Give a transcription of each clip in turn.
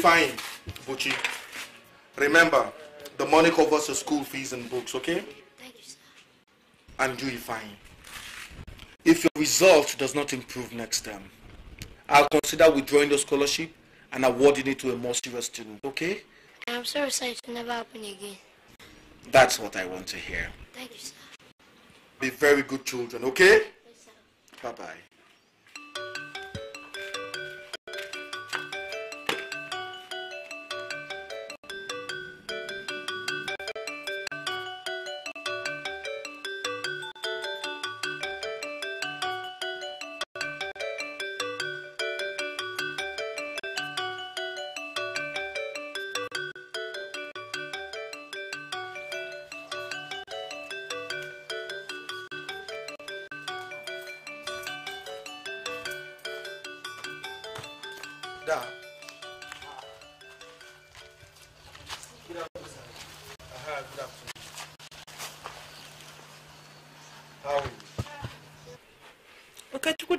Fine, Buchi. Remember, the money covers the school fees and books, okay? Thank you, sir. And you, fine. If your result does not improve next term, I'll consider withdrawing the scholarship and awarding it to a more serious student, okay? I'm sorry, sir. It will never happen again. That's what I want to hear. Thank you, sir. Be very good children, okay? Yes, sir. Bye-bye.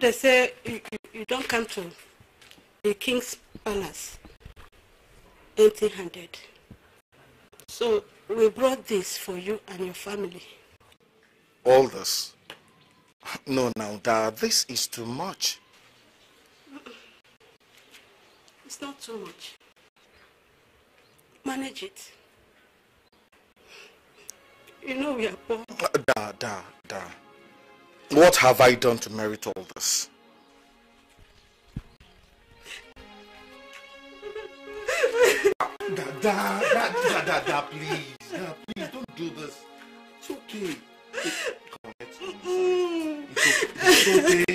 They say you, you, you don't come to the king's palace empty-handed. So we brought this for you and your family. All this? No, now, Dad, this is too much. It's not too much. Manage it. You know we are poor. What have I done to merit all this? Da, da, da, da, da, da, please. Da, please, don't do this. It's okay. It- come on, let's. It's okay. It's okay.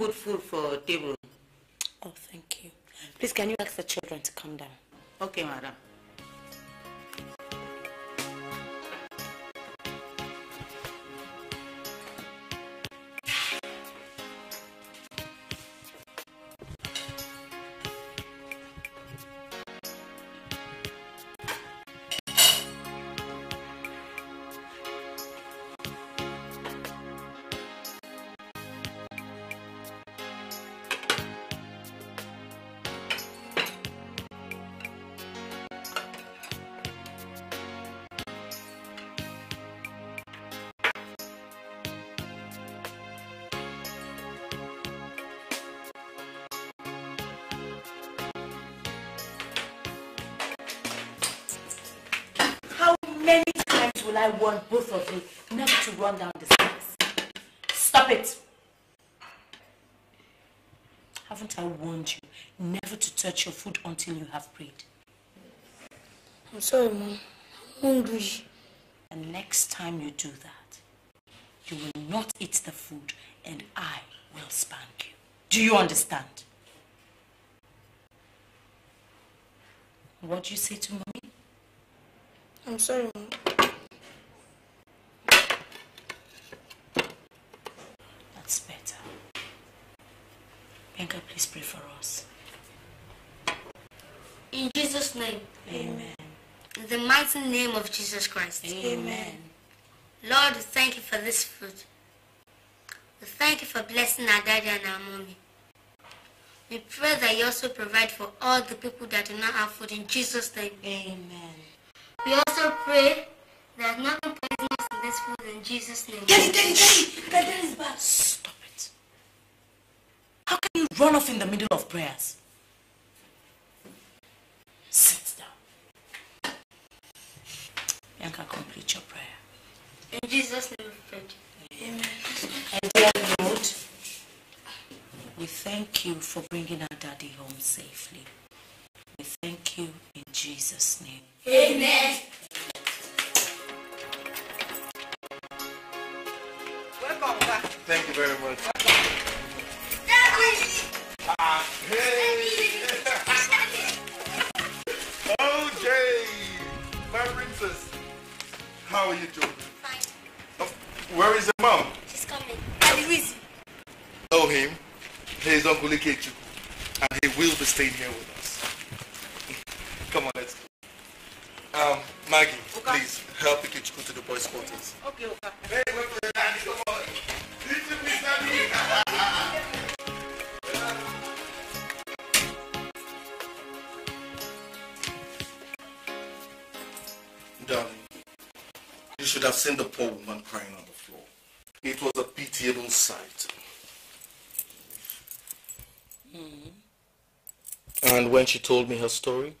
Abel, I don't put food for table. Oh, thank you. Please, can you ask the children to come down? Okay, madam. Times will I warn both of you never to run down the stairs? Stop it! Haven't I warned you never to touch your food until you have prayed? I'm sorry, Mom. I'm hungry. And next time you do that, you will not eat the food and I will spank you. Do you understand? What do you say to mommy? I'm sorry, Mom. That's better. Benka, please pray for us. In Jesus' name. Amen. In the mighty name of Jesus Christ. Amen. Lord we thank you for this food. We thank you for blessing our daddy and our mommy. We pray that you also provide for all the people that do not have food in Jesus' name. Amen. We also pray that nothing poisonous in this food in Jesus' name. Daddy, daddy, daddy, daddy, daddy is bad. Stop it. How can you run off in the middle of prayers? Sit down. Bianca, complete your prayer. In Jesus' name we pray. Amen. And dear Lord, we thank you for bringing our daddy home safely. We thank you in Jesus' name. Amen. Thank you very much. Ah, hey! OJ! My princess. How are you doing? Fine. Oh, where is your mom? She's coming. Daddy, Wizzy. Know him. He is Uncle Ikechu. And he will be staying here with us. Come on, let's go. Um, Maggie, please help Ikechu go to the boys' quarters. Okay, okay. Hey, wait for your daddy, come on. Listen, please, daddy. Darling, you should have seen the poor woman crying on the floor. It was a pitiable sight. And when she told me her story,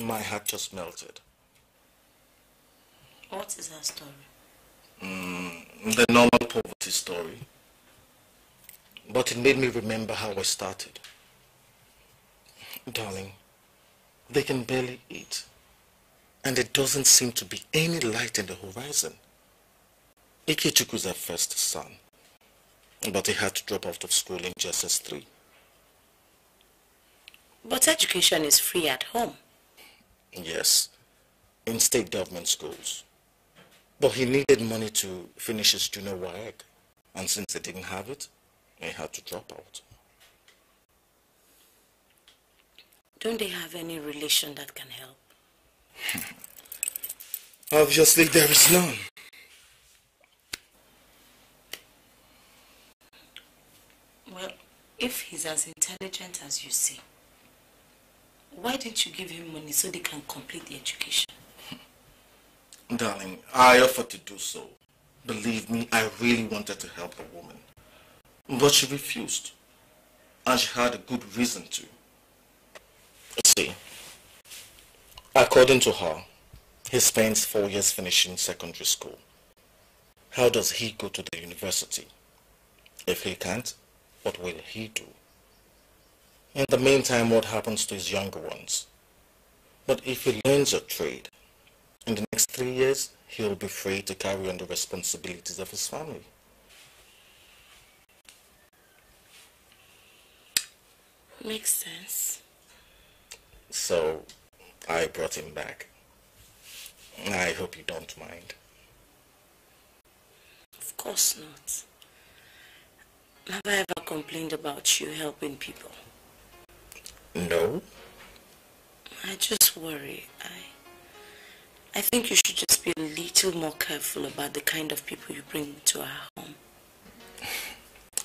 my heart just melted. What is her story? Mm, the normal poverty story. But it made me remember how I started. Darling, they can barely eat. And there doesn't seem to be any light in the horizon. Ikechukwu is her first son. But he had to drop out of school in JSS 3. But education is free at home. Yes, in state government schools. But he needed money to finish his junior WAEC. And since he didn't have it, he had to drop out. Don't they have any relation that can help? Obviously, there is none. Well, if he's as intelligent as you say, why didn't you give him money so they can complete the education? Darling, I offered to do so. Believe me, I really wanted to help the woman. But she refused. And she had a good reason to. See, according to her, he spends four years finishing secondary school. How does he go to the university? If he can't, what will he do? In the meantime, what happens to his younger ones? But if he learns a trade, in the next three years, he'll be free to carry on the responsibilities of his family. Makes sense. So, I brought him back. I hope you don't mind. Of course not. Have I ever complained about you helping people? No? I just worry. I I think you should just be a little more careful about the kind of people you bring to our home.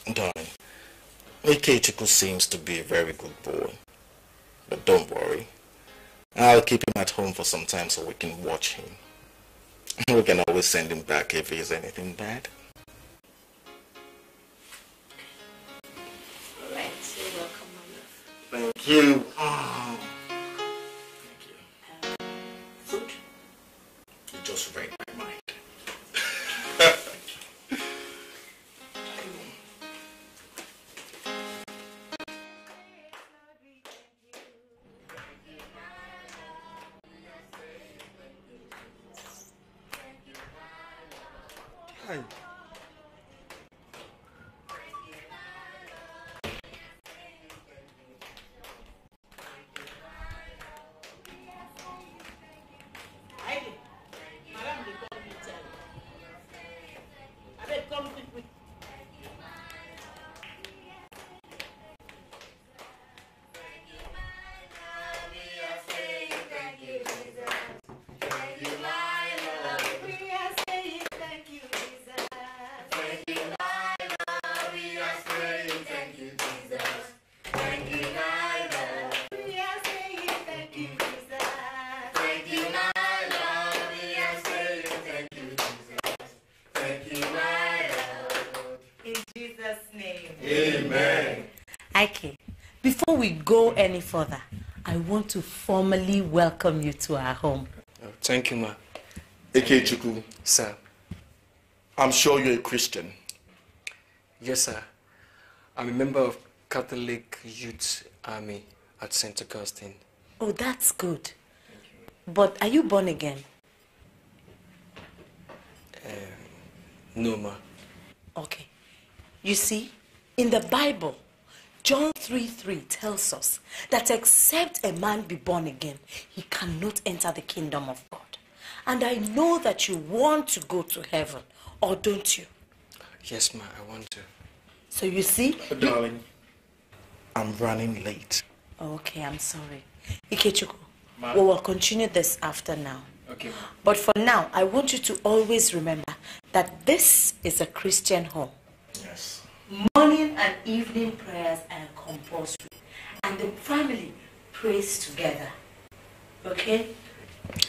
Darling, Ikechukwu seems to be a very good boy. But don't worry. I'll keep him at home for some time so we can watch him. We can always send him back if he he's anything bad. Thank you. Oh. Thank? You just read my mind. Hi. We go any further, I want to formally welcome you to our home. Oh, thank you, ma. Ikechukwu, Sir. I'm sure you're a Christian. Yes, sir. I'm a member of Catholic Youth Army at St. Augustine. Oh, that's good. But are you born again? Um, no, ma. Okay. You see, in the Bible, John 3 3 tells us that except a man be born again, he cannot enter the kingdom of God. And I know that you want to go to heaven, or don't you? Yes, ma, I want to. So you see, oh, Darling, I'm running late. Oh, okay, I'm sorry. Ikechukwu, we will continue this after now. Okay. But for now, I want you to always remember that this is a Christian home. Yes. Morning and evening prayers are compulsory, and the family prays together. Okay?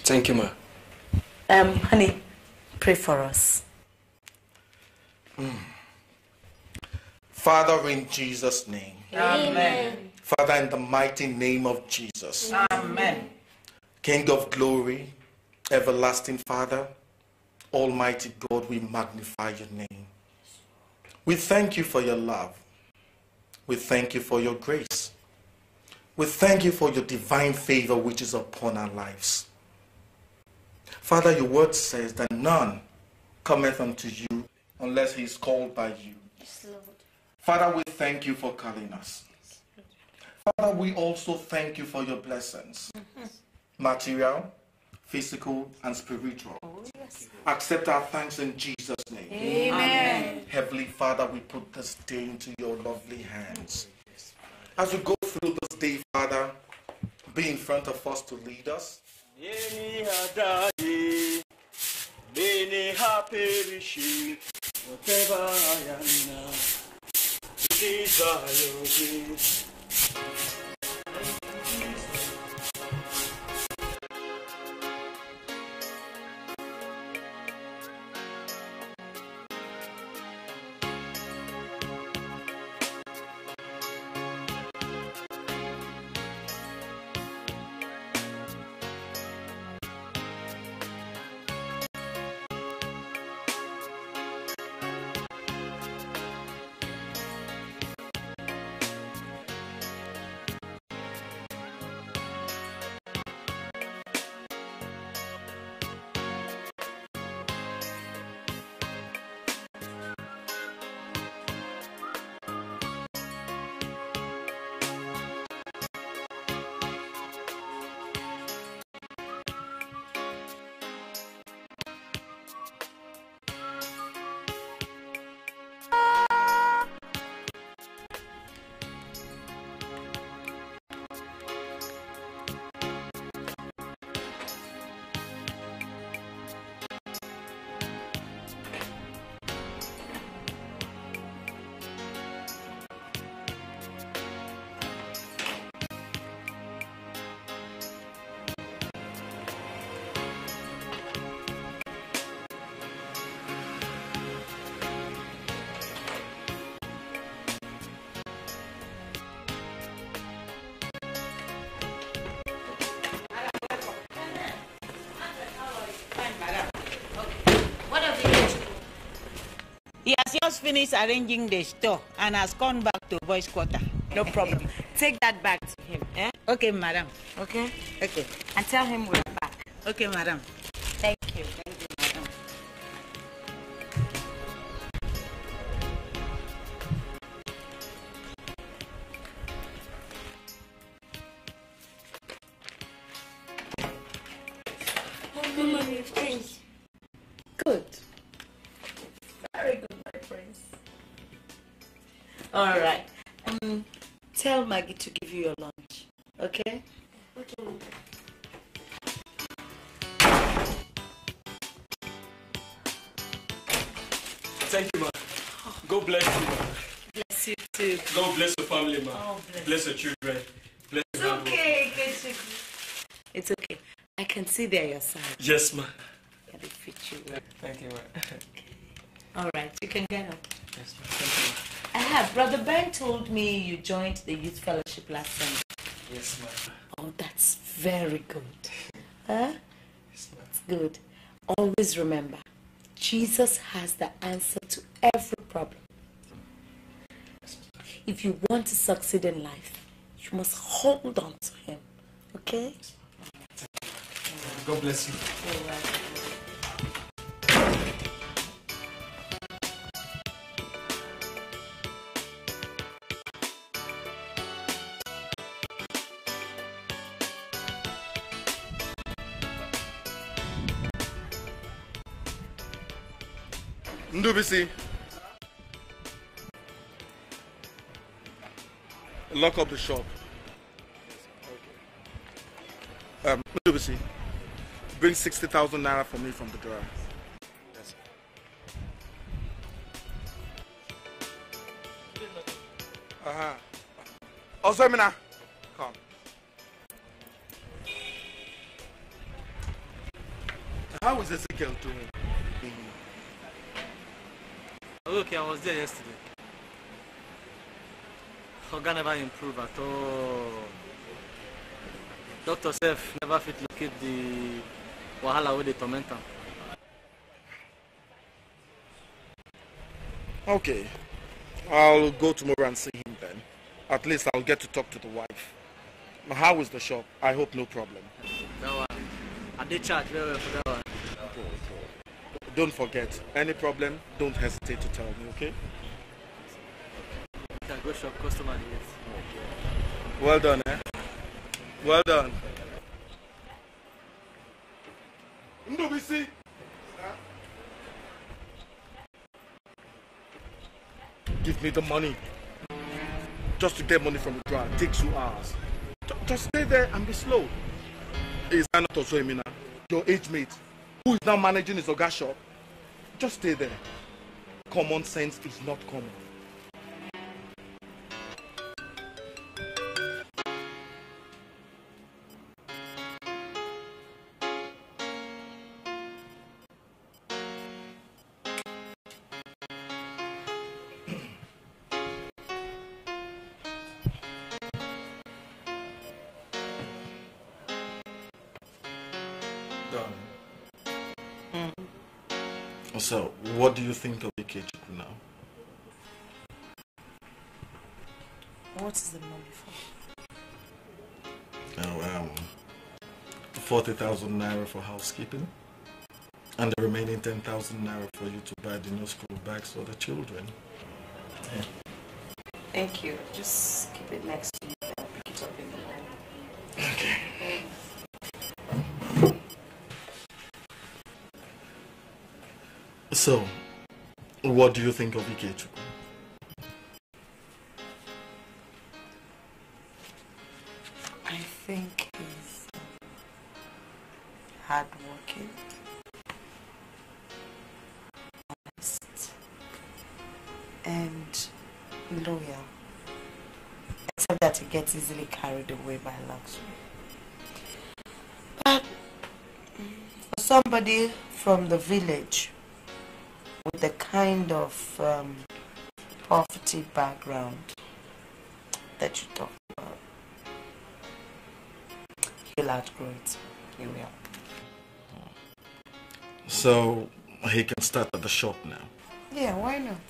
Thank you, ma. Um, honey, pray for us. Father, in Jesus' name. Amen. Father, in the mighty name of Jesus. Amen. King of glory, everlasting Father, Almighty God, we magnify your name. We thank you for your love. We thank you for your grace. We thank you for your divine favor which is upon our lives. Father, your word says that none cometh unto you unless he is called by you. Father, we thank you for calling us. Father, we also thank you for your blessings mm-hmm. material, physical, and spiritual. Oh, Accept our thanks in Jesus' name. Amen. Heavenly Father, we put this day into your lovely hands. As we go through this day, Father, be in front of us to lead us. Many are dying, perishing. Whatever I am now, these just finished arranging the store and has gone back to boys' quarter. No problem. Take that back to him. Eh? Okay, madam. Okay? Okay. And tell him we're back. Okay, madam. Yes, ma. Yeah, they fit you well. Thank you, ma. All right, you can get up. Yes, ma. Thank you, ma. Ah, Brother Ben told me you joined the youth fellowship last Sunday. Yes, ma'am. Oh, that's very good. Huh? Yes, ma'am. That's good. Always remember, Jesus has the answer to every problem. If you want to succeed in life, you must hold on to Him. Okay? God bless you. Ndubisi. Lock up the shop. Um, Ndubisi, bring 60,000 naira for me from the drawer. Uh-huh. Ozemina, come. How is Ezekiel doing? Okay, I was there yesterday. Oga never improve at all. Doctor Sef never fit locate the wahala wey dey torment am. Okay. I'll go tomorrow and see him then. At least I'll get to talk to the wife. How is the shop? I hope no problem. That one, I dey charge very well for that one. Don't forget, any problem, don't hesitate to tell me, okay? Can go shop customer wait. Well done, eh? Well done. Ndobisi. Give me the money. Just to get money from the drawer takes two hours. Ju- Just stay there and be slow. Is that not also Emina? Your age mate, who is now managing his Oga shop? Just stay there. Common sense is not common. For housekeeping and the remaining 10,000 naira for you to buy the new school bags for the children. Thank you. Just keep it next to you. I'll pick it up in the morning. Okay. So, what do you think of Ikechukwu? I think hardworking, honest, and loyal. Except that he gets easily carried away by luxury. But for somebody from the village with the kind of um, poverty background that you talk about, he'll outgrow it. He will. So, he can start at the shop now. Yeah, why not?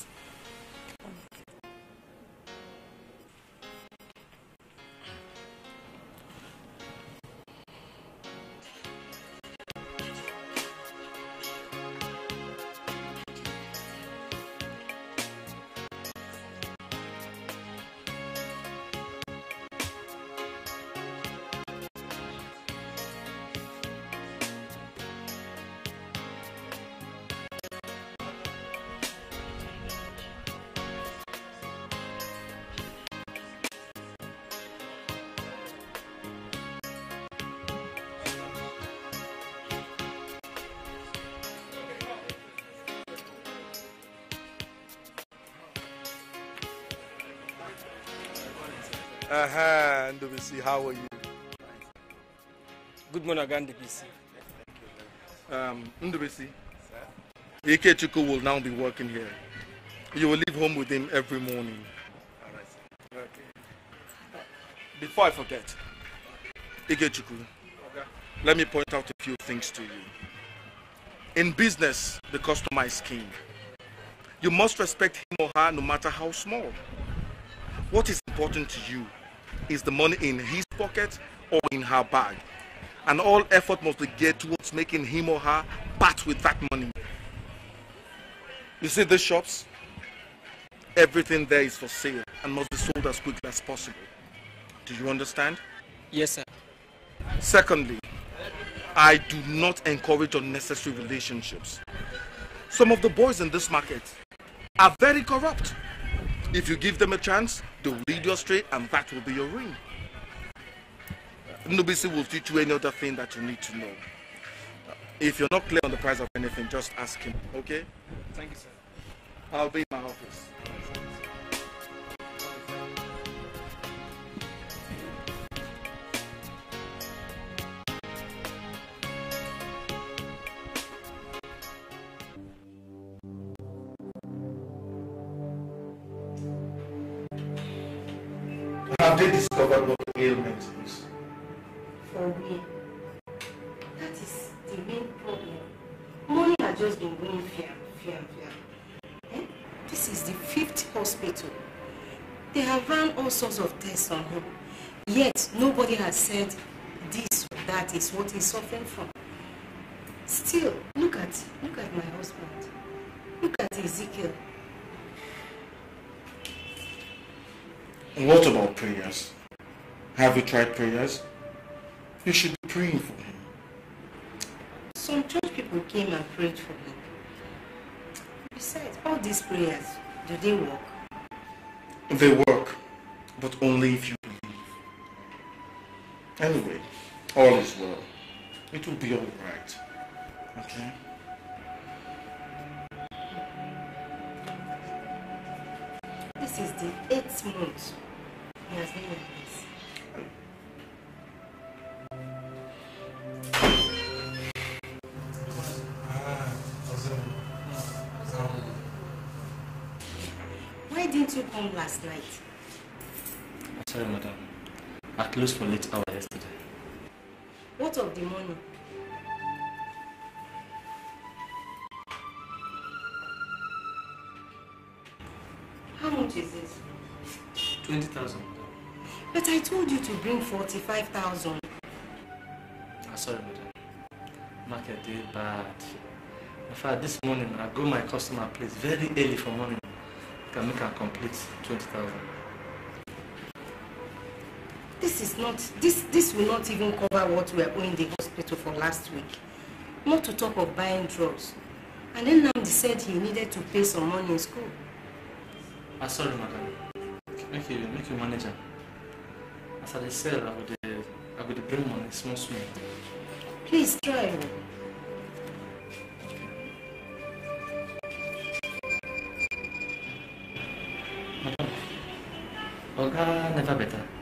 Good morning, Gandhi PC. Um, Ndubisi, Ikechukwu will now be working here. You will leave home with him every morning. Okay. Before I forget, Ikechukwu, let me point out a few things to you. In business, the customer is king. You must respect him or her no matter how small. What is important to you is the money in his pocket or in her bag. And all effort must be geared towards making him or her part with that money. You see these shops? Everything there is for sale and must be sold as quickly as possible. Do you understand? Yes, sir. Secondly, I do not encourage unnecessary relationships. Some of the boys in this market are very corrupt. If you give them a chance, they'll lead you astray and that will be your ruin. Nobody will teach you any other thing that you need to know. Uh, if you're not clear on the price of anything, just ask him, okay? Thank you, sir. I'll be in my office. Have they discovered what the ailment is? That is the main problem. Money has just been going fear, fear, fear. Eh? This is the fifth hospital. They have run all sorts of tests on him. Yet, nobody has said this or that is what he's suffering from. Still, look at, look at my husband. Look at Ezekiel. What about prayers? Have you tried prayers? You should be praying for him. Some church people came and prayed for him. Besides, all these prayers, do they work? They work, but only if you believe. Anyway, all is well. It will be all right. Okay? This is the eighth month he has been like this. You come last night? Sorry, madam. I closed for late hour yesterday. What of the money? How much is it? 20,000. But I told you to bring 45,000. Ah, sorry, madam. Market did bad. In fact, this morning I go my customer place very early for morning. Can make her complete 20,000. This is not, this, this will not even cover what we are owing the hospital for last week. Not to talk of buying drugs. And then Namdi said he needed to pay some money in school. Ah, sorry, madam. Make you, make you manager. As I sell, I would, uh, I would bring money small, small. Please try. Oga never better. Madam,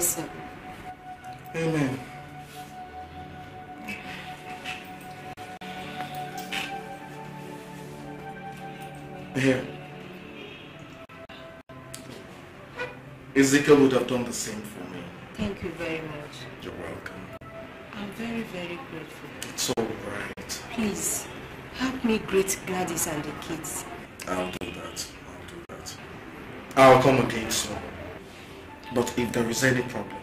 God will bless him. Amen. Here. Ezekiel would have done the same for me. Thank you very much. You're welcome. I'm very, very grateful. It's all right. Please, help me greet Gladys and the kids. I'll do that. I'll do that. I'll come again soon. But if there is any problem,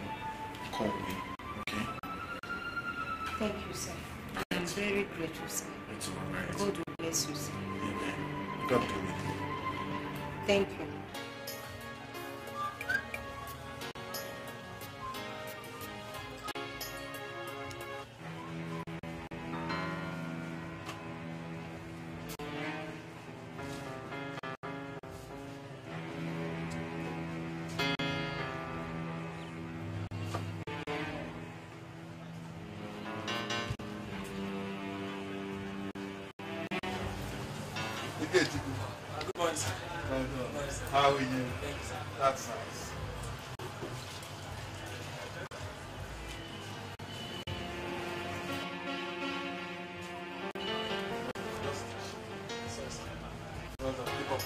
Good morning, sir. Well done. How are you? That's nice. Well done. Keep up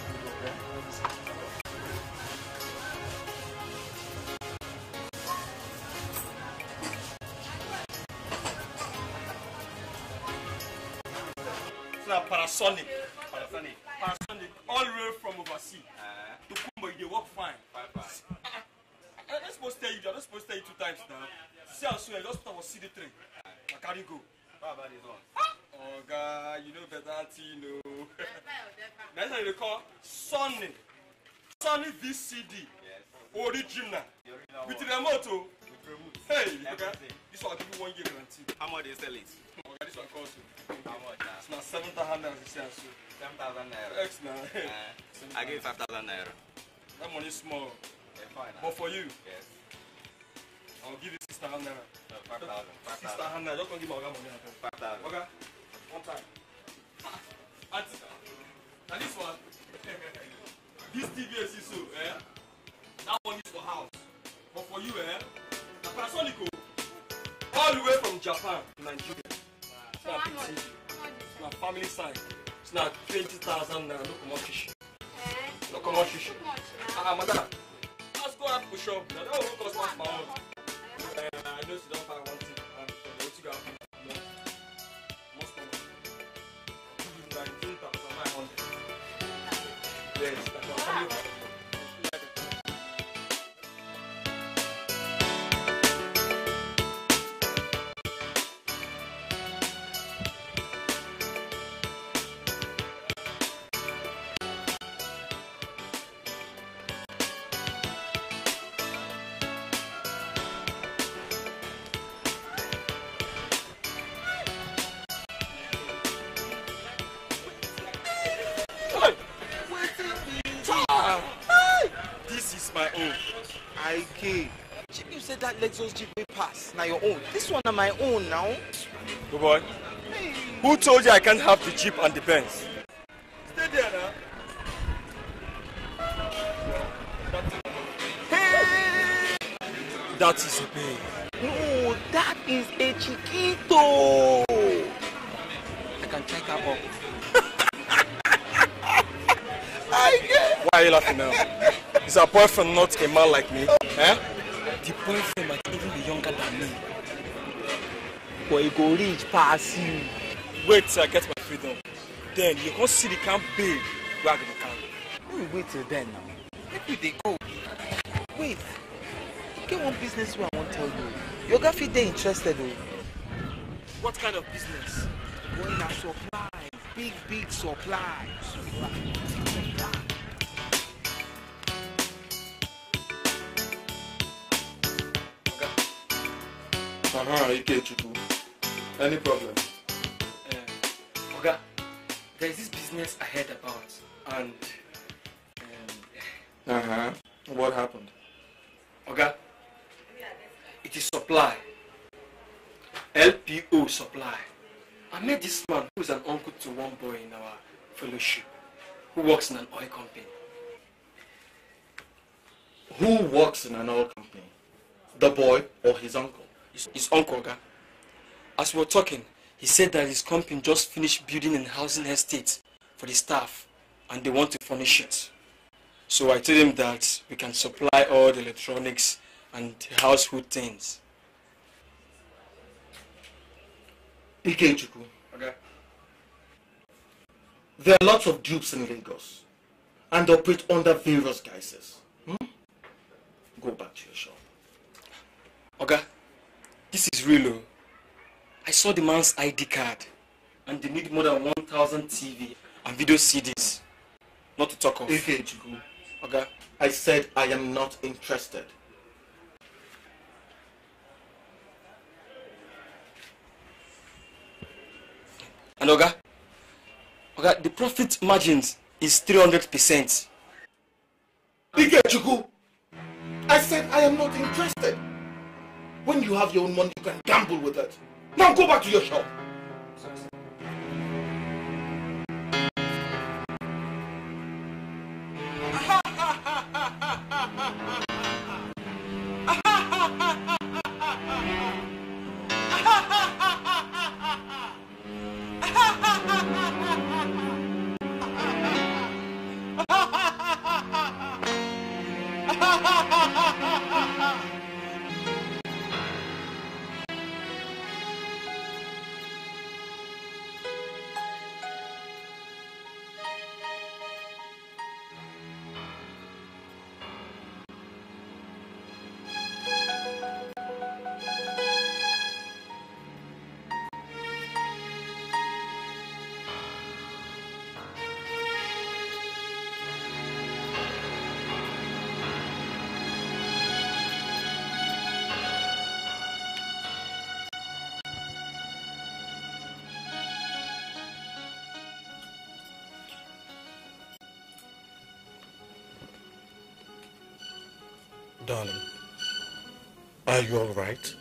7,000 naira. X now. Uh, I give you 5,000 naira. That money is small. Yeah, fine. But for you, Yes. I'll give you 6,000 naira. No, 5,000. 5,000. 6,000 naira. Just gonna give my money. abeg. 5,000. Okay? One time. Auntie, and this one, this TV you see so, eh? That one is for house. But for you, eh? Na Panasonic o. All the way from Japan to Nigeria. It's not big TV. It's not family sign. It's not 20,000 naira. No come on fish. No come on fish. Ah, madam. Let's go for shop. Now that will cost one pound. Uh, I know she don't buy one thing. And uh, what you got? That Lexus Jeep will pass. Now your own. This one on my own now. Good boy. Who told you I can't have the Jeep and the Benz? Stay there now. That is a babe. No, that is a chiquito. I can check her up. Why are you laughing now? Is her boyfriend not a man like me? Eh? The boyfriend might even be younger than me. But he go reach pass you. Wait till I get my freedom. Then you can see the camp babe where I go the camp. Let me wait till then now. Maybe they go. Wait. Get one business wey I wan tell you. Your fit dey interested o. What kind of business? Boy na supply. Big big supply. Uh-huh, Ikechukwu. Any problem? Uh, Oga, there is this business I heard about, and um, Uh-huh. What happened? Oga, it is supply. LPO supply. I met this man who is an uncle to one boy in our fellowship, who works in an oil company. Who works in an oil company? The boy or his uncle? His, his uncle, Oga. As we were talking, he said that his company just finished building a housing estate for the staff, and they want to furnish it. So I told him that we can supply all the electronics and household things. Ikechukwu. Okay. There are lots of dupes in Lagos and operate under various guises. Hmm? Go back to your shop. Okay. this is real. I saw the man's ID card, and they need more than 1,000 TV and video CDs. Not to talk of. Oga, I said I am not interested. and Oga, Oga, the profit margins is 300%. Ikechukwu. I said I am not interested. When you have your own money, you can gamble with it. Now go back to your shop. Darling, are you all right?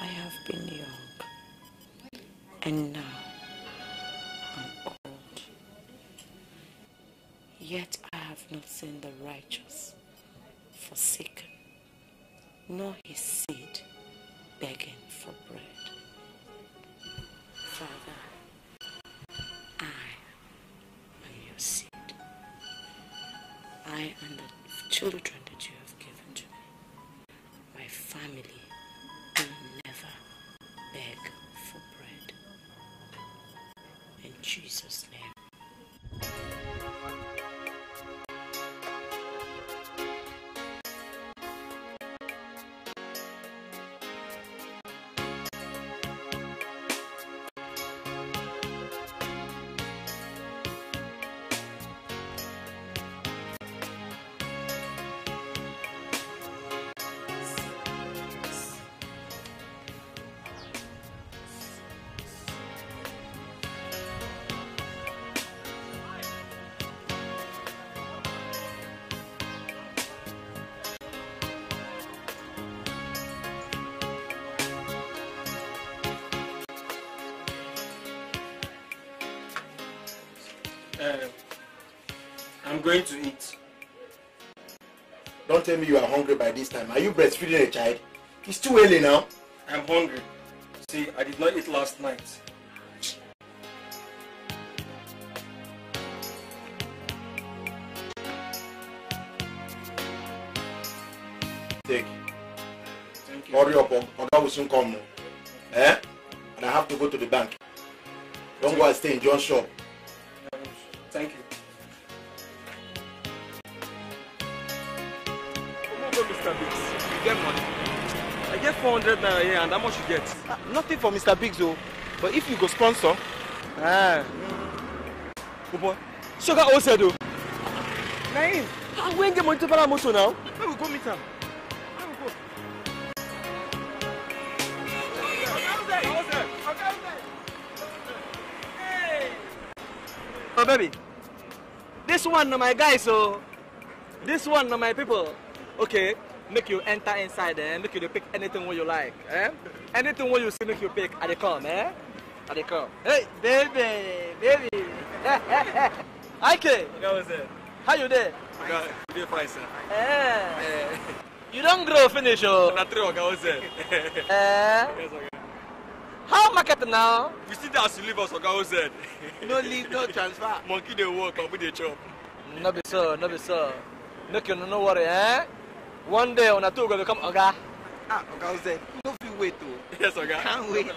I have been young, and now I'm old. Yet I have not seen the righteous forsaken, I'm going to eat. Don't tell me you are hungry by this time. Are you breastfeeding a child? It's too early now. I'm hungry. See, I did not eat last night. Take. Hurry up, or Oga will soon come. Eh? And I have to go to the bank. Don't go and stay in John's shop. Naira here, and how much you get? Ah, nothing for Mr. Biggs o. But if you go sponsor. Ah. Oh boy. Sugar all said though. Na him. Ah, we ain't get money to buy that motor now. Where we go meet am? Where we go? Oh baby. This one na my guys so. This one na my people. Okay. Make you enter inside eh? Make you dey pick anything what you like. Eh? Anything what you see make you pick. I dey come eh? I dey come. Hey baby, baby. Ike. Oga was there. How you there? Oga, you dey fine, sir. Eh. You don grow finish oh. Na three Oga was. Eh. How market now? We see that as you leave us, Oga was. No leave, no transfer. Monkey dey work, we dey chop. No be so, no be so. Make you no worry, eh? One day una two go become oga. Ah, Oga Oze, you no fit wait o. Yes, Oga. Can't wait.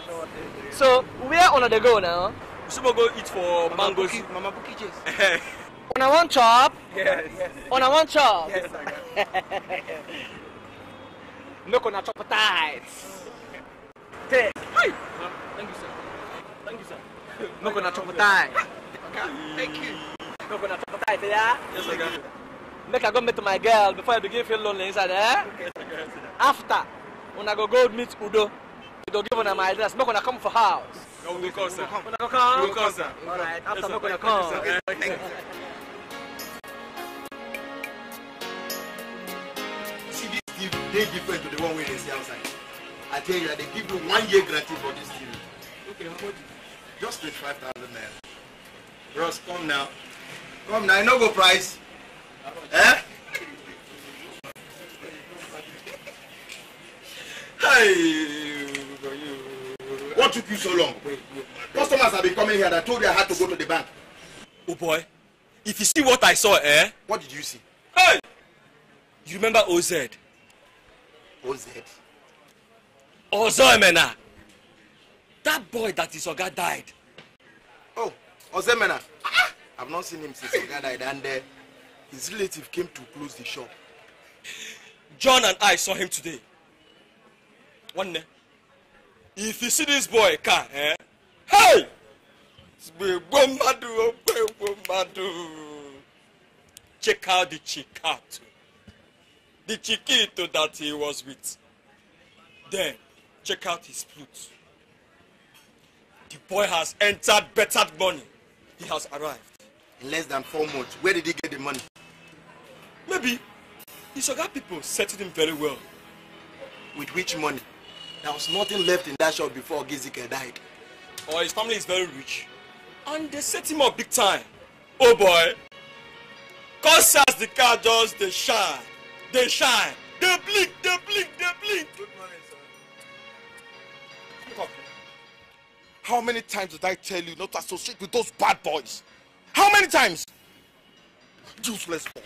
So where una dey go now? We suppose go eat for Mama mangoes. Buki, Mama Buki Chase. Una wan chop? yes. Una wan chop? Yes, Oga. Make una chop tight. Take. Hi. Thank you, sir. Thank you, sir. Make una chop tight. Oga, thank you. Make una chop tight, yeah? Yes, Oga. Make I go meet my girl before I begin feel lonely inside, eh? Yes, Oga. Yes, After, una go go meet Udo. We go give una my address. Make una come for house. No, we go come, sir. Una go come? We go come, sir. Alright, Yes, after sir. make una Thank you, come. sir. You. See this TV, they different to the one wey dey see outside. I tell you, they give you one year guarantee for this TV. Okay, how much? Just twenty-five thousand naira. Ross, come now. Come now, I no go price. What took you so long? Customers have been coming here. I told you I had to go to the bank. Oh boy, if you see what I saw, eh? What did you see? Hey! You remember OZ? OZ. Ozoemena. That boy that is Oga died. Oh, Ozemena. Ah, I've not seen him since Oga died and uh, His relative came to close the shop. John and I saw him today. One day. If you see this boy, car, eh? Hey! Oh, check out the chikato, The chiquito that he was with. Then, check out his flute. The boy has entered better money. He has arrived. In less than four months, where did he get the money? Maybe Isoga people settled him very well. With which money? There was nothing left in that shop before Gizike died. Or oh, his family is very rich. And they set him up big time. Oh boy. Cause as the car does, they shine. They shine. They blink, they blink, they blink. Good morning, sir. How many times did I tell you not to associate with those bad boys? How many times? Useless boy.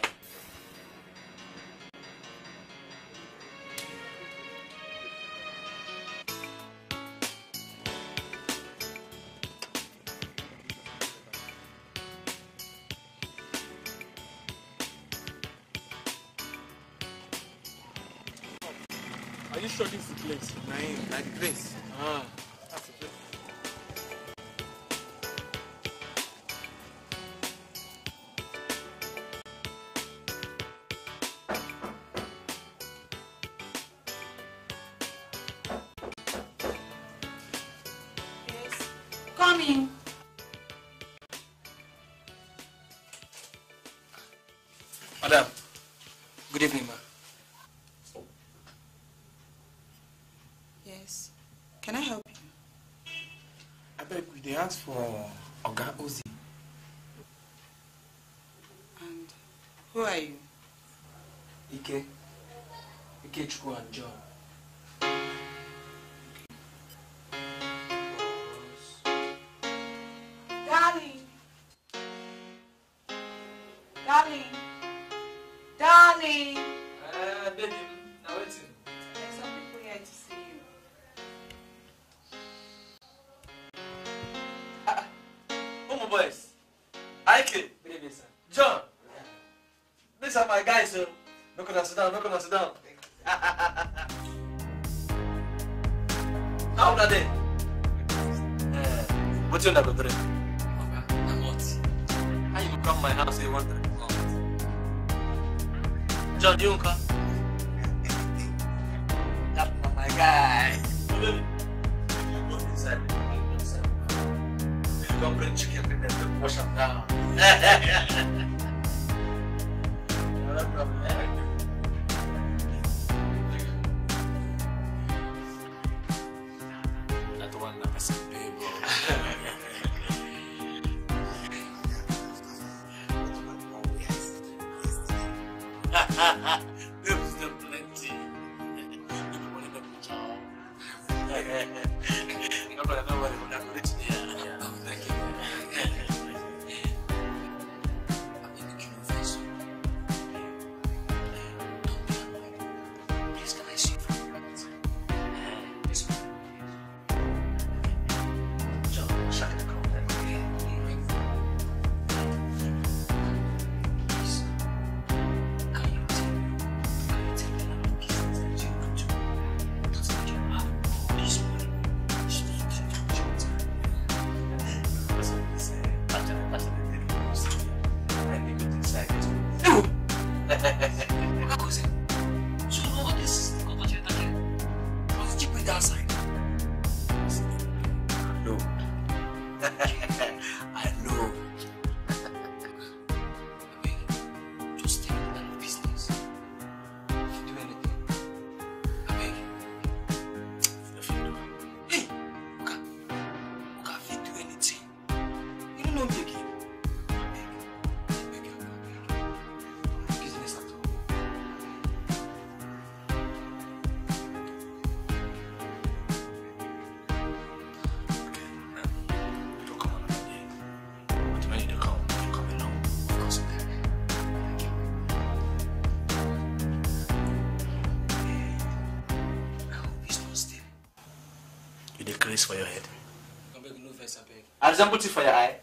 abeg we dey ask for oga ozi. and who are you. ike ikechukwu and john. place for your head. Abeg no vex abeg. it for your eye.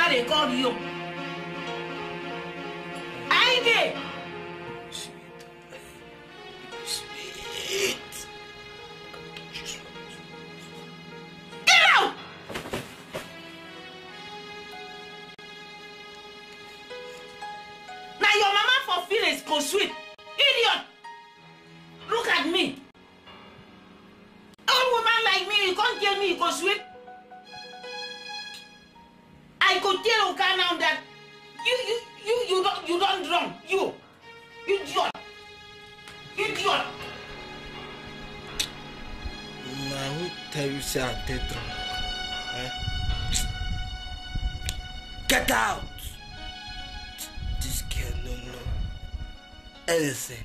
家里高低用 say I dey drunk? Eh? Get out! This girl no know anything.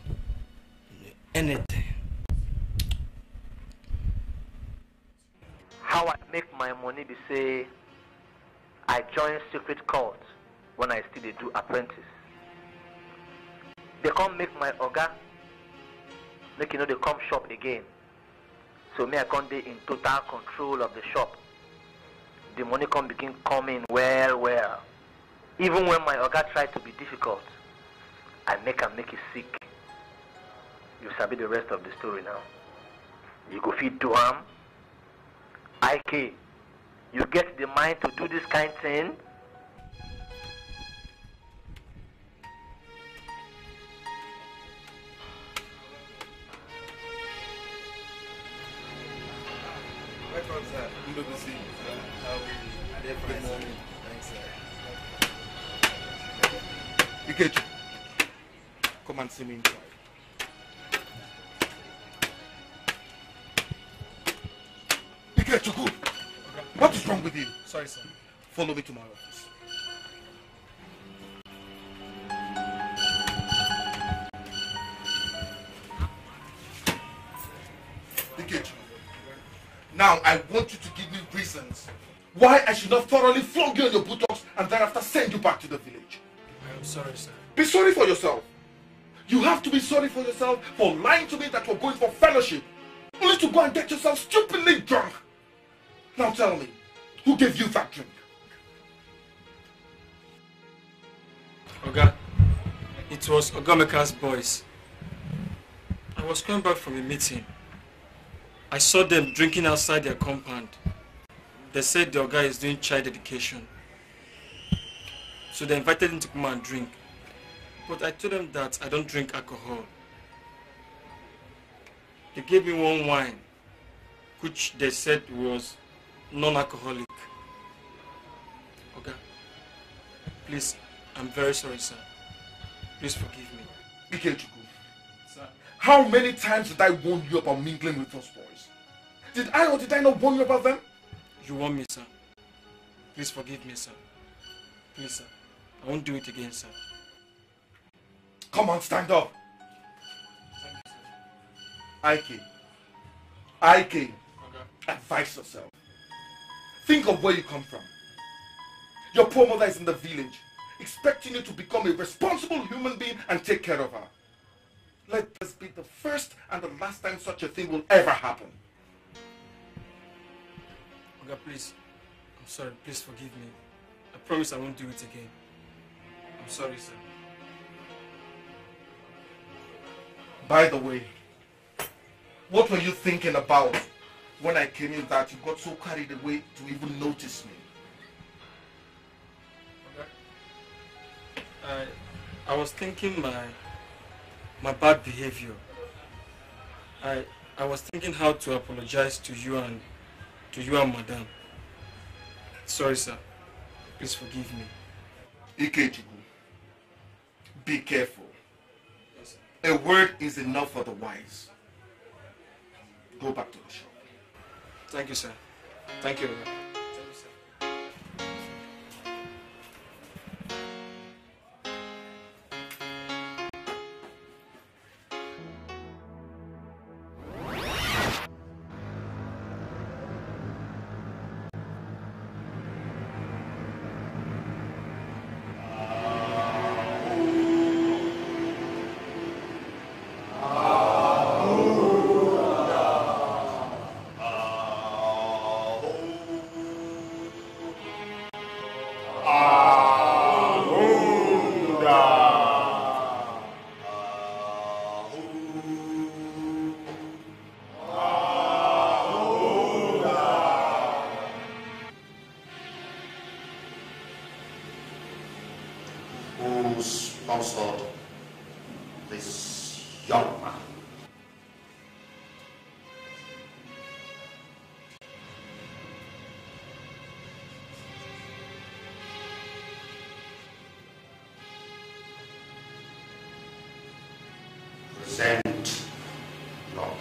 Anything. How I make my money be say I join secret cult when I still do apprentice. They come make my oga make you know they come shop again. So me I come dey in total control of the shop. The money come begin coming well well. Even when my oga try to be difficult, I make him make e sick. You sabi the rest of the story now. You go feed to him. IK, you get the mind to do this kind thing? Welcome, sir. Good to see you, sir. How are you? Good morning. Thanks, sir. Come and see me inside. Ikechukwu, what is wrong with you? Sorry, sir. Follow me to my office. Now I want you why I should not thoroughly flog you on your buttocks and thereafter send you back to the village. I'm sorry, sir. Be sorry for yourself. You have to be sorry for yourself for lying to me that you're going for fellowship, only to go and get yourself stupidly drunk. Now tell me, who gave you that drink? Oga, it was Ogameka's boys. I was coming back from a meeting. I saw them drinking outside their compound. They said the guy is doing child education. So they invited him to come and drink. But I told them that I don't drink alcohol. They gave me one wine, which they said was non-alcoholic. Okay? please, I'm very sorry, sir. Please forgive me. Sir. how many times did I warn you about mingling with those boys? Did I or did I not warn you about them? You want me, sir? Please forgive me, sir. Please, sir. I won't do it again, sir. Come on, stand up. Thank you, sir. Ike. Ike. Advise yourself. Think of where you come from. Your poor mother is in the village, expecting you to become a responsible human being and take care of her. Let this be the first and the last time such a thing will ever happen. Oga, please. I'm sorry. Please forgive me. I promise I won't do it again. I'm sorry, sir. By the way, what were you thinking about when I came in that you got so carried away to even notice me? I, I was thinking my, my bad behavior. I, I was thinking how to apologize to you and, to you and Madame. Sorry, sir. Please forgive me. Ikechukwu, be careful. A word is enough for the wise. Go back to the shop. Thank you, sir. Thank you.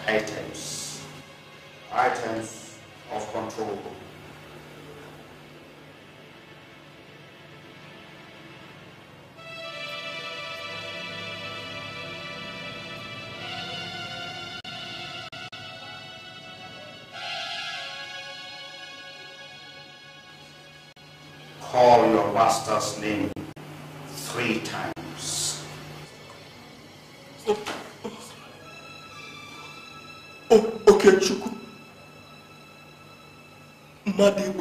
Items, items of control. Call your master's name mmadụ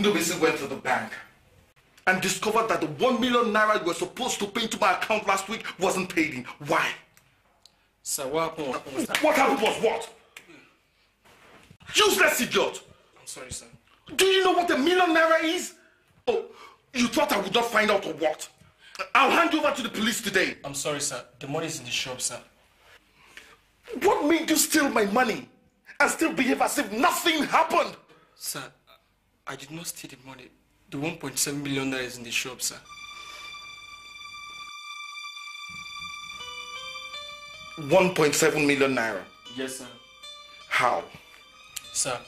Ndubisi went to the bank and discovered that the one million naira you were supposed to pay into my account last week wasn't paid in. Why? Sir, what happened? What happened? What happened was what? Useless idiot! I'm sorry, sir. Do you know what a million naira is? Oh, you thought I would not find out or what? I'll hand you over to the police today. I'm sorry, sir. The money's in the shop, sir. What made you steal my money and still behave as if nothing happened? Sir, I did not steal the money. The 1.7 million naira is in the shop, sir. 1.7 million naira. Yes, sir. How? Sir,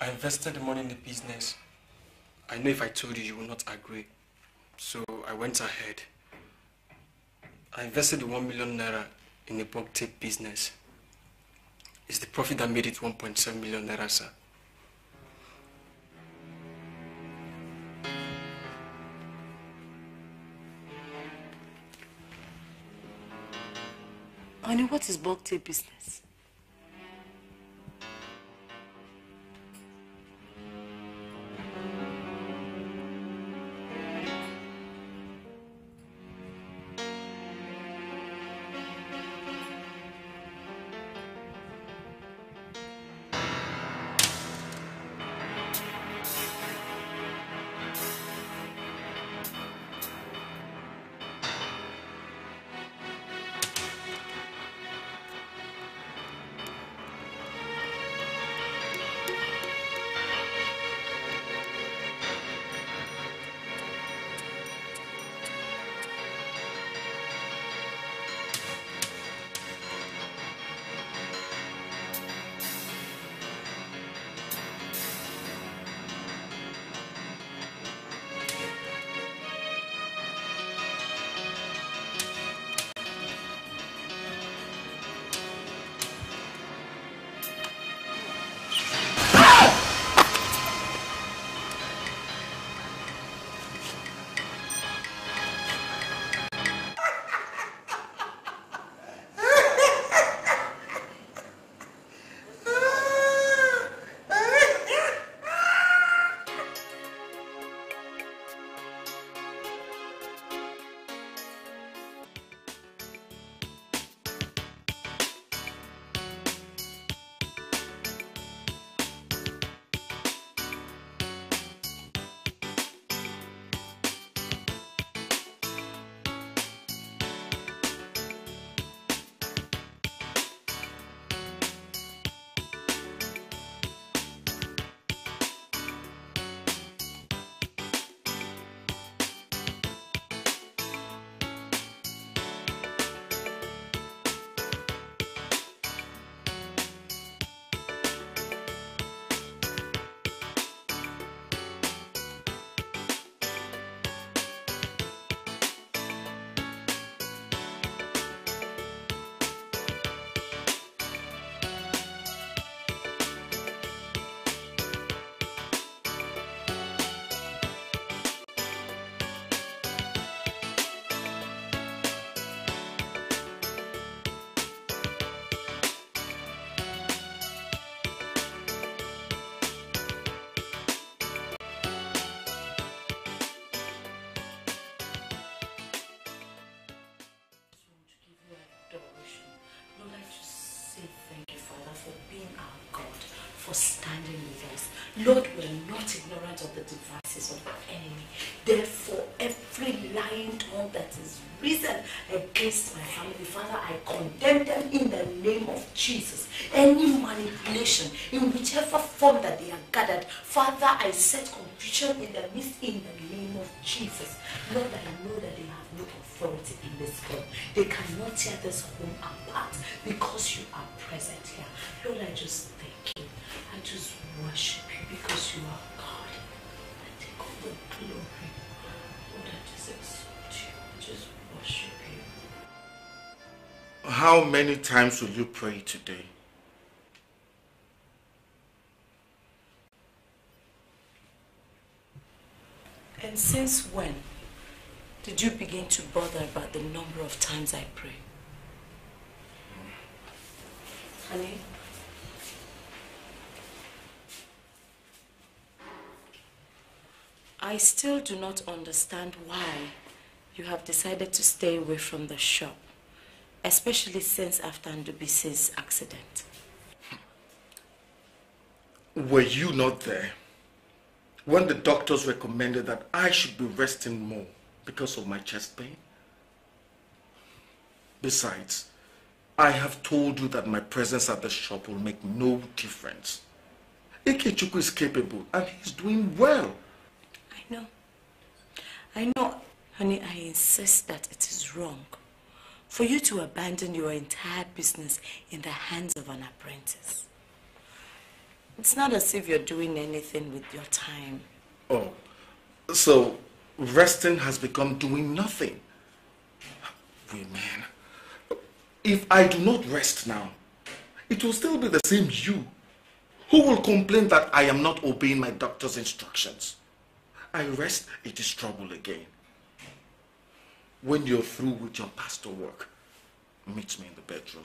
I invested the money in the business. I know if I told you, you would not agree. So I went ahead. I invested the 1 million naira in the bulk tape business. It's the profit that made it 1.7 million naira, sir. Honey, what is bulk tape business? For being our God, for standing with us. Lord, we're not ignorant of the devices of the enemy. Therefore, every lying tongue that is risen against my family, Father, I condemn them in the name of Jesus. Any manipulation, in whichever form that they are gathered, Father, I set confusion in the midst in the name of Jesus. How many times will you pray today? And since when did you begin to bother about the number of times I pray? Honey? I still do not understand why you have decided to stay away from the shop, especially since after Ndubisi's accident. Were you not there when the doctors recommended that I should be resting more because of my chest pain? Besides, I have told you that my presence at the shop will make no difference. Ikechukwu is capable and he's doing well. I know. I know, honey, I insist that it is wrong for you to abandon your entire business in the hands of an apprentice. It's not as if you're doing anything with your time. Oh, so resting has become doing nothing. Man. If I do not rest now, it will still be the same you who will complain that I am not obeying my doctor's instructions. I rest, it is trouble again. When you're through with your pastor work, meet me in the bedroom.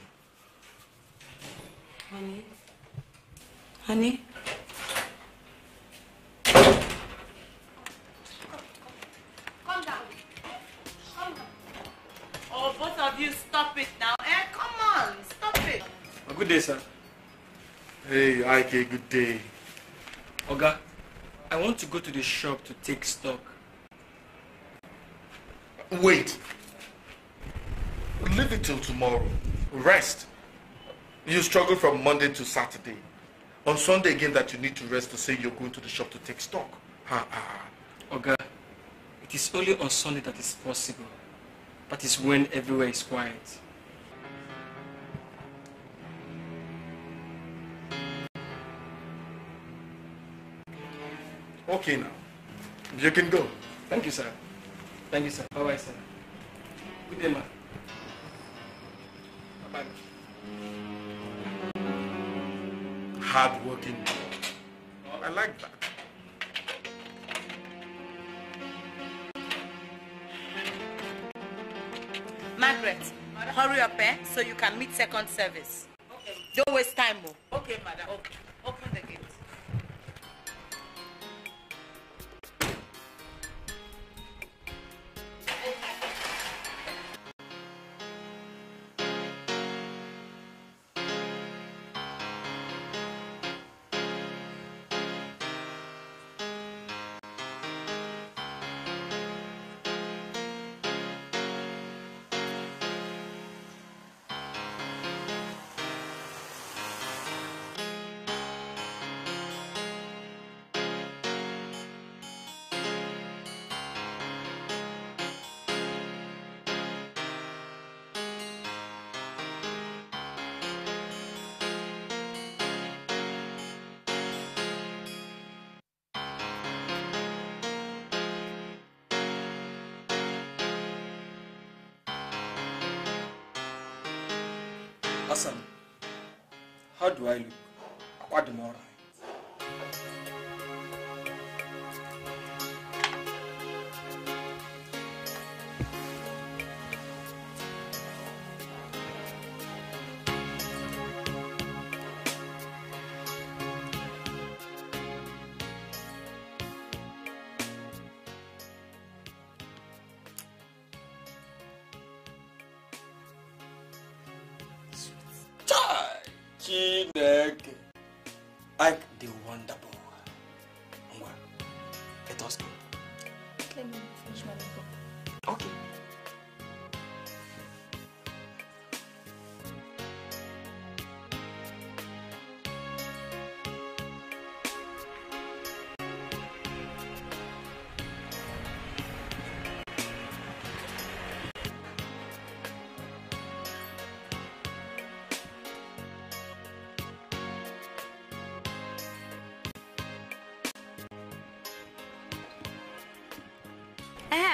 Honey? Honey? Calm down. Calm down. Oh, both of you, stop it now. Eh, come on, stop it. A good day, sir. Hey, Ike, good day. Oga, I want to go to the shop to take stock. Wait. Leave it till tomorrow. Rest. You struggle from Monday to Saturday. On Sunday again that you need to rest to say you're going to the shop to take stock. Ha ha. Oga, it is only on Sunday that is possible. That is when everywhere is quiet. Okay now. You can go. Thank you, sir. Thank you, sir. Bye-bye, sir. Good day, man. Bye-bye. Hard working. I like that. Margaret, hurry up, eh, so you can meet second service. Okay. Don't waste time, oh. Okay, madam. Okay.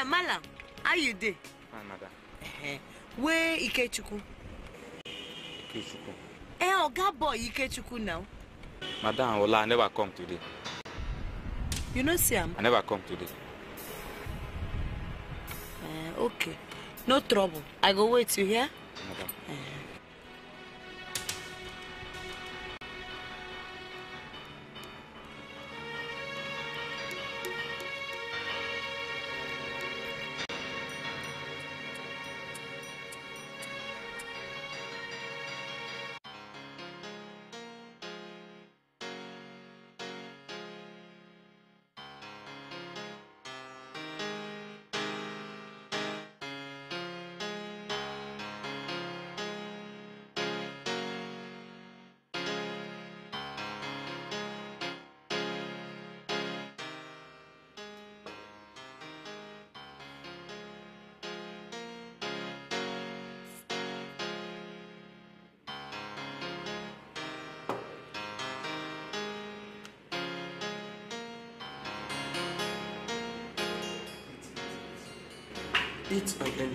Eh, madam, how you dey? Fine, madam. Eh, where Ikechukwu? Ikechukwu. Eh, oga boy Ikechukwu now. Madam, Ola, I never come today. You know see am? I never come today. Eh, okay. No trouble. I go wait you here. Madam. Eat and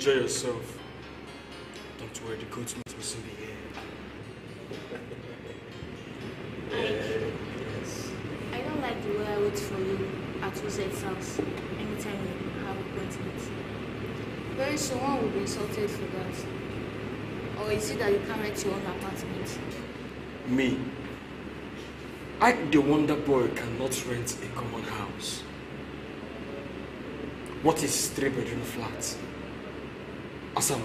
enjoy yourself. Don't worry, the goat meat will soon be here. I don't like the way I wait for you at Rosette's house anytime you have appointments. Very soon one will be insulted for that. Or is it that you can't rent your own apartment? Me. Ike the Wonder Boy cannot rent a common house. What is three bedroom flat? Asam,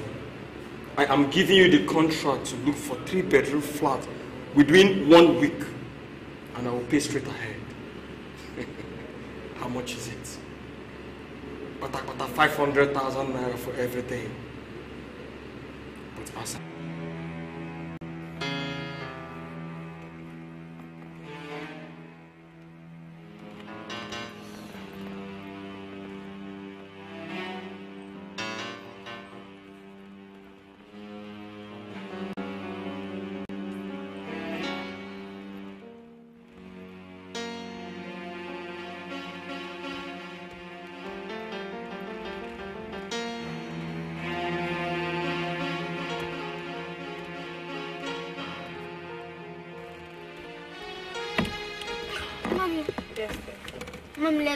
I am giving you the contract to look for three bedroom flat within one week and I will pay straight ahead. How much is it? Pata pata 500,000 naira for everything.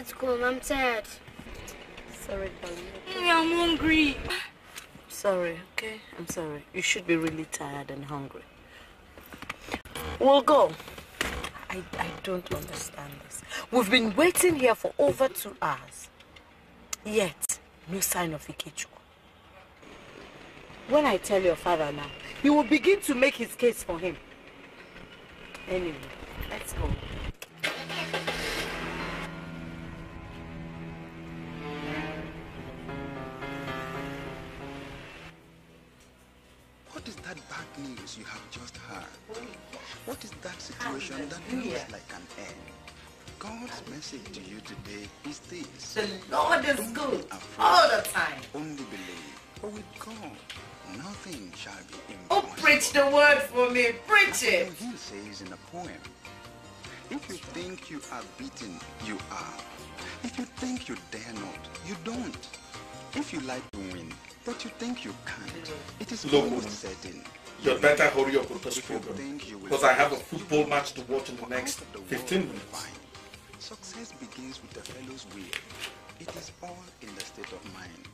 Mom, let's. I'm tired. Sorry, darling. I'm hungry. Sorry, okay? I'm sorry. You should be really tired and hungry. We'll go. I, I don't understand this. We've been waiting here for over two hours. Yet, no sign of Ikechu. When I tell your father now, he will begin to make his case for him. Anyway, let's go. That situation that looks like an end? God's message to you today is this. The Lord is Don't good all the time. Only believe. For with God, nothing shall be Oh, impossible. preach the word for me. Preach That's it. what he says in a poem. If you think you are beaten, you are. If you think you dare not, you don't. If you like to win, but you think you can't, it is Look, almost certain. You better hurry up with this If program. think you will Because I have a football match to watch in the next 15 minutes. Success begins with the fellow's will. It is all in the state of mind.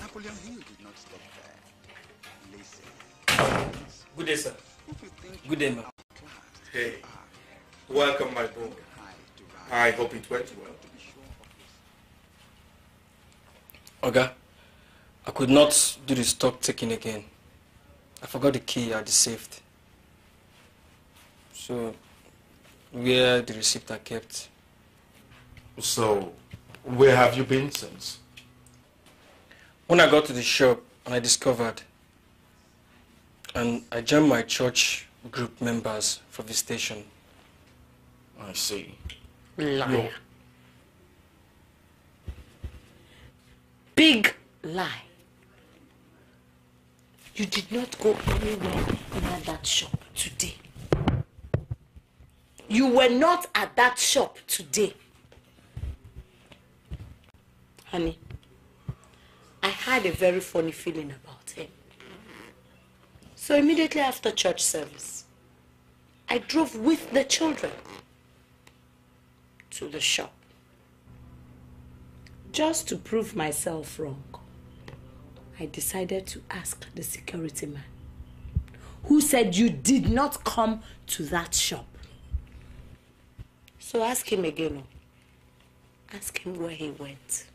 Napoleon Hill did not stop there. Listen. Good day, sir. If you think Good day, ma'am. Hey, welcome, my boy. I hope it went well. Oga, I could not do the stock taking again. I forgot the key at the safe. So, where the receipt are kept. So, where have you been since? When I got to the shop and I discovered, and I joined my church group members for visitation. I see. Liar. Big lie. You did not go anywhere near that shop today. You were not at that shop today. Honey, I had a very funny feeling about him. So immediately after church service, I drove with the children to the shop. Just to prove myself wrong, I decided to ask the security man who said you did not come to that shop. So ask him again. oh. Ask him where he went.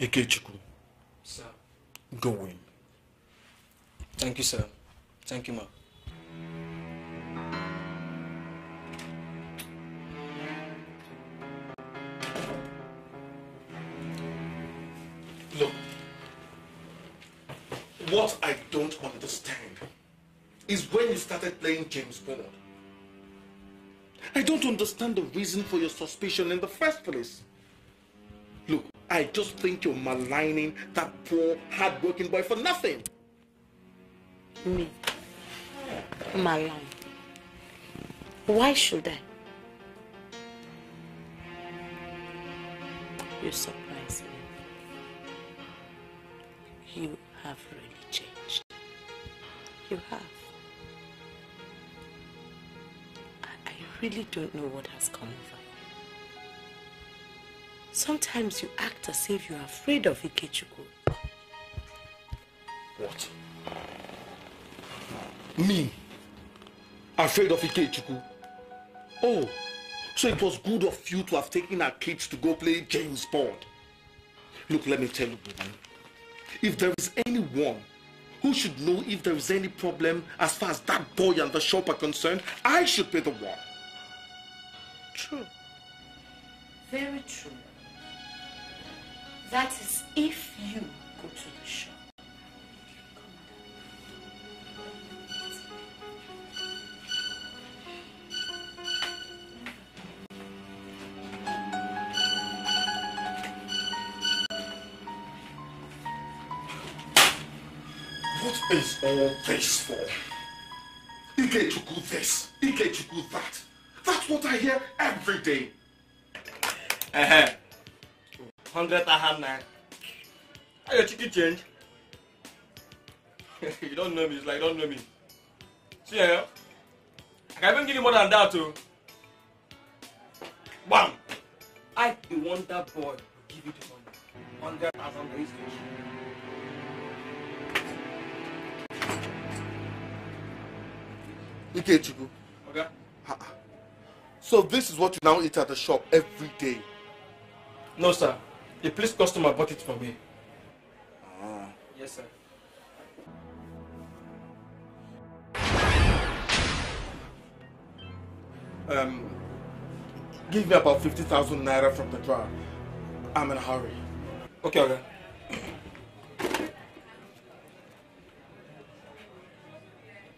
Ikechukwu, Sir. go in. Thank you, sir. Thank you, ma'am. What I don't understand is when you started playing James Bond. I don't understand the reason for your suspicion in the first place. Look, I just think you're maligning that poor, hardworking boy for nothing. Me. Malign? Why should I? You surprise me. You have really. You have. I, really don't know what has come over you. Sometimes you act as if you're afraid of Ikechukwu. What? Me? Afraid of Ikechukwu? Oh, so it was good of you to have taken our kids to go play James Bond. Look, let me tell you. If there is anyone who should know if there is any problem as far as that boy and the shop are concerned, I should be the one. True. Very true. That is if you go to the shop. What is all this for? Ikechukwu this, Ikechukwu that. That's what I hear every day. Uh-huh. 100 aham na. How your chicken change? you don't know me, it's like you don't know me. See, eh? I can even give you more than that, too. Bam! I the one that boy give you the money. 100,000 for Ikechukwu. Okay. So this is what you now eat at the shop every day. No, sir. The police customer bought it for me. Ah. Yes, sir. Um, give me about 50,000 naira from the drawer. I'm in a hurry. Okay, okay.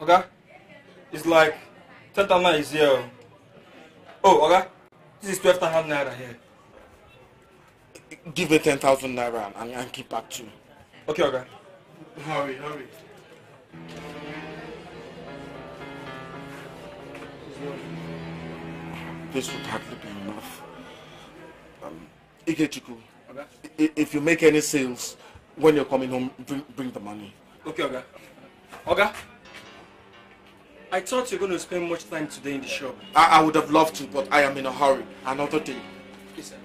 Okay? It's like 10,000 is here. Oh, okay? This is 12,000 naira here. Give me 10,000 naira and, and keep back to you. Okay, okay. Hurry, hurry. This would hardly be enough. Um, Ikechukwu, i- if you make any sales, when you're coming home, bring, bring the money. Okay, okay. Okay? I thought you were going to spend much time today in the shop. I, I would have loved to, but I am in a hurry. Another day. Yes, sir.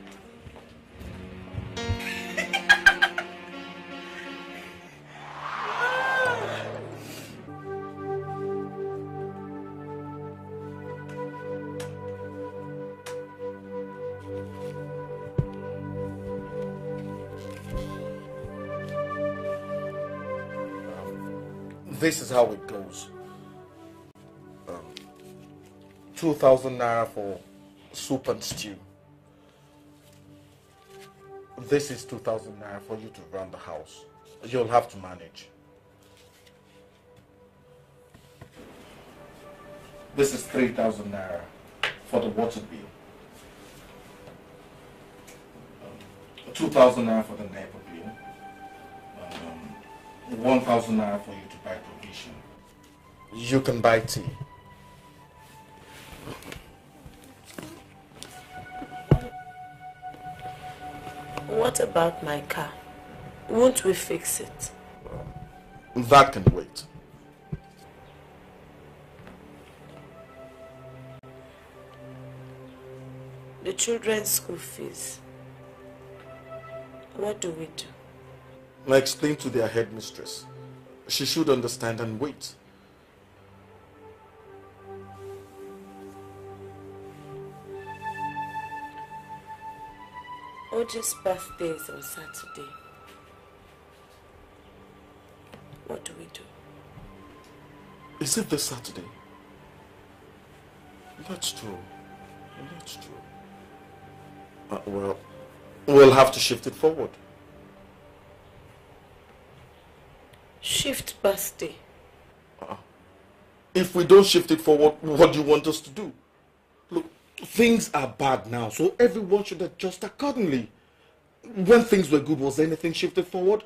This is how it goes. 2,000 naira for soup and stew. This is 2,000 naira for you to run the house. You'll have to manage. This is 3,000 naira for the water bill. Um, 2,000 naira for the neighbor bill. Um, 1,000 naira for you to buy provision. You can buy tea. What about my car? Won't we fix it? That can wait. The children's school fees. What do we do? I explain to their headmistress. She should understand and wait. Oji's birthday is on Saturday. What do we do? Is it this Saturday? That's true. That's true. Uh, well, we'll have to shift it forward. Shift birthday. If we don't shift it forward, what do you want us to do? things are bad now, so everyone should adjust accordingly. When things were good, was anything shifted forward?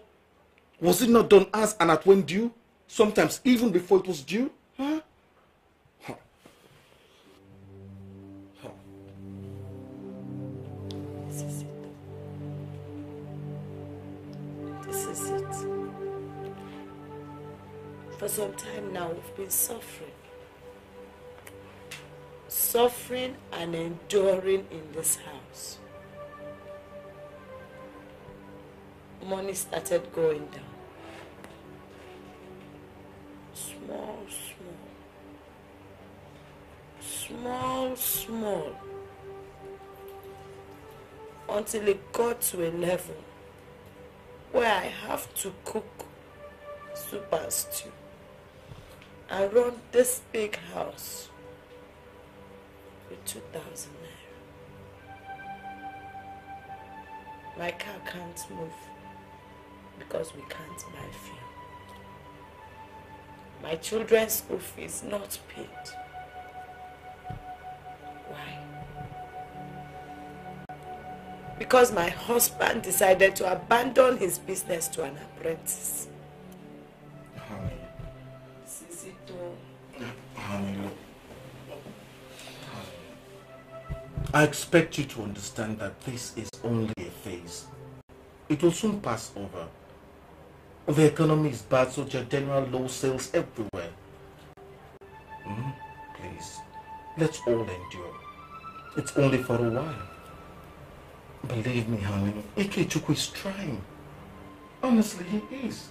Was it not done as and at when due? Sometimes even before it was due? Huh? This is it. This is it. For some time now, we've been suffering. Suffering and enduring in this house. Money started going down. Small, small. Small, small. Until it got to a level where I have to cook and stew and run this big house with 2,000 naira. My car can't move because we can't buy fuel. My children's school fees not paid. Why? Because my husband decided to abandon his business to an apprentice. I expect you to understand that this is only a phase. It will soon pass over. The economy is bad, so there are general low sales everywhere. Hmm? Please, let's all endure. It's only for a while. Believe me, honey, Ikechukwu is trying. Honestly, he is.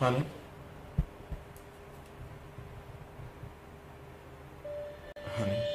Honey? Honey?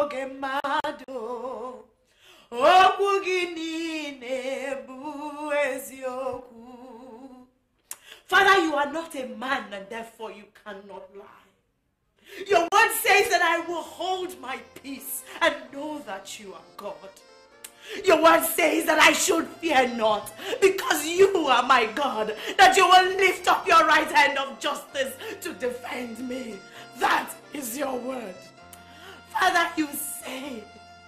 Eboghị mmadụ okwu gị niile bụ eziokwu Father, you are not a man and therefore you cannot lie. Your word says that I will hold my peace and know that you are God. Your word says that I should fear not because you are my God, that you will lift up your right hand of justice to defend me. That is your word. Father, you say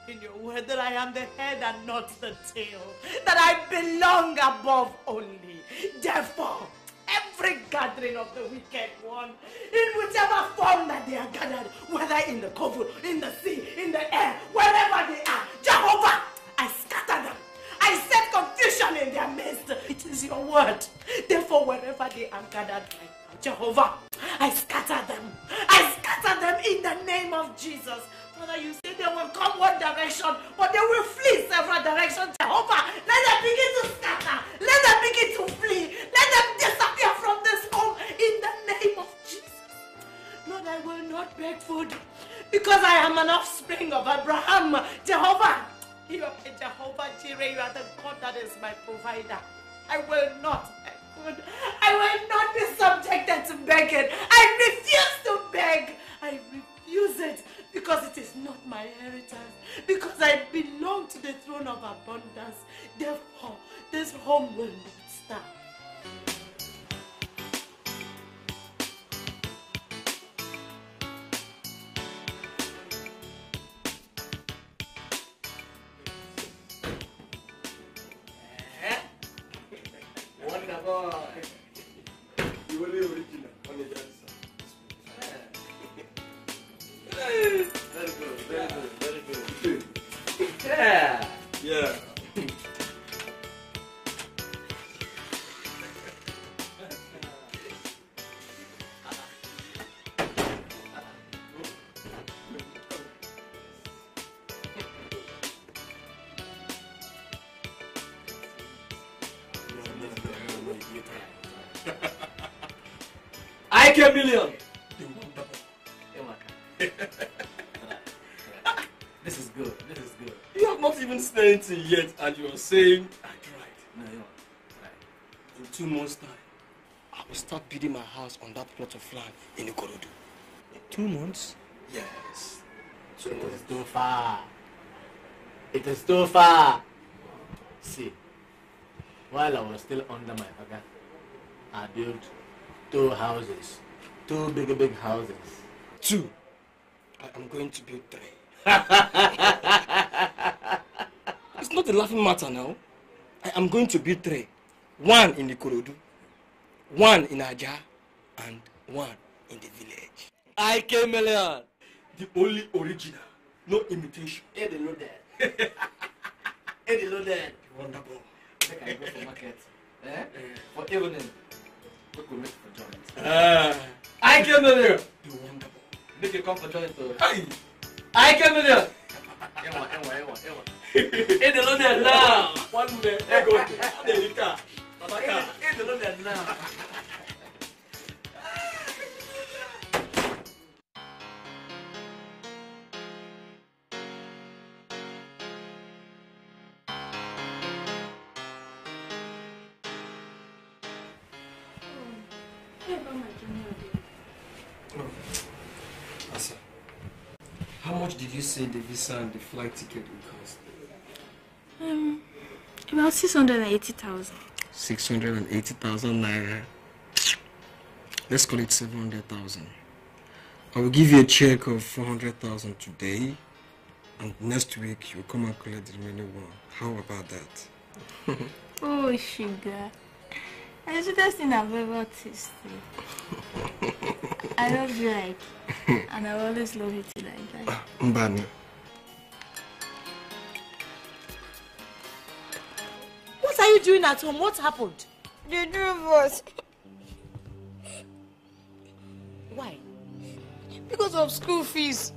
in your word that I am the head and not the tail, that I belong above only. Therefore, every gathering of the wicked one, in whichever form that they are gathered, whether in the cover, in the sea, in the air, wherever they are, Jehovah, I scatter them. I set confusion in their midst. It is your word. Therefore, wherever they are gathered right now, Jehovah, I scatter them. I in the name of Jesus. Father, you say they will come one direction, but they will flee several directions. Jehovah, let them begin to scatter. Let them begin to flee. Let them disappear from this home in the name of Jesus. Lord, I will not beg food because I am an offspring of Abraham. Jehovah, you are Jehovah Jireh. You are the God that is my provider. I will not I will not be subjected to begging. I refuse to beg. I refuse it because it is not my heritage. Because I belong to the throne of abundance. Therefore, this home will not starve. 100 million. this is good. This is good. You have not even started yet, and you are saying, I tried. No, you right. In two months' time, I will start building my house on that plot of land in Ikorodu. Two months? Yes. Two it months. is too far. It is too far. See, while I was still under my father, I built two houses Two big, big houses. Two. I am going to build three. it's not a laughing matter now. I am going to build three. One in Ikorodu, one in Aja, and one in the village. IK million. The only original, no imitation. Hey, the loaded. hey, the loaded. Wonderful. Make I go for market. Eh? For evening. We could meet for joint. Ah. IK million. The wonderful. Make you come for joint. oh. Hey. IK million. Ewa, ewa, ewa, ewa. Hey, the loaded now. One day, ego. Adelika. Babaka. Hey, the loaded now. Say the visa and the flight ticket would cost? Um, about 680,000. 680,000 naira. Let's call it 700,000. I will give you a check of 400,000 today, and next week you'll come and collect the remaining one. How about that? Oh, sugar. And the sweetest thing I've ever tasted. I love you like, and I always love you like that. Mbani. What are you doing at home? What happened? The two of us. Why? Because of school fees.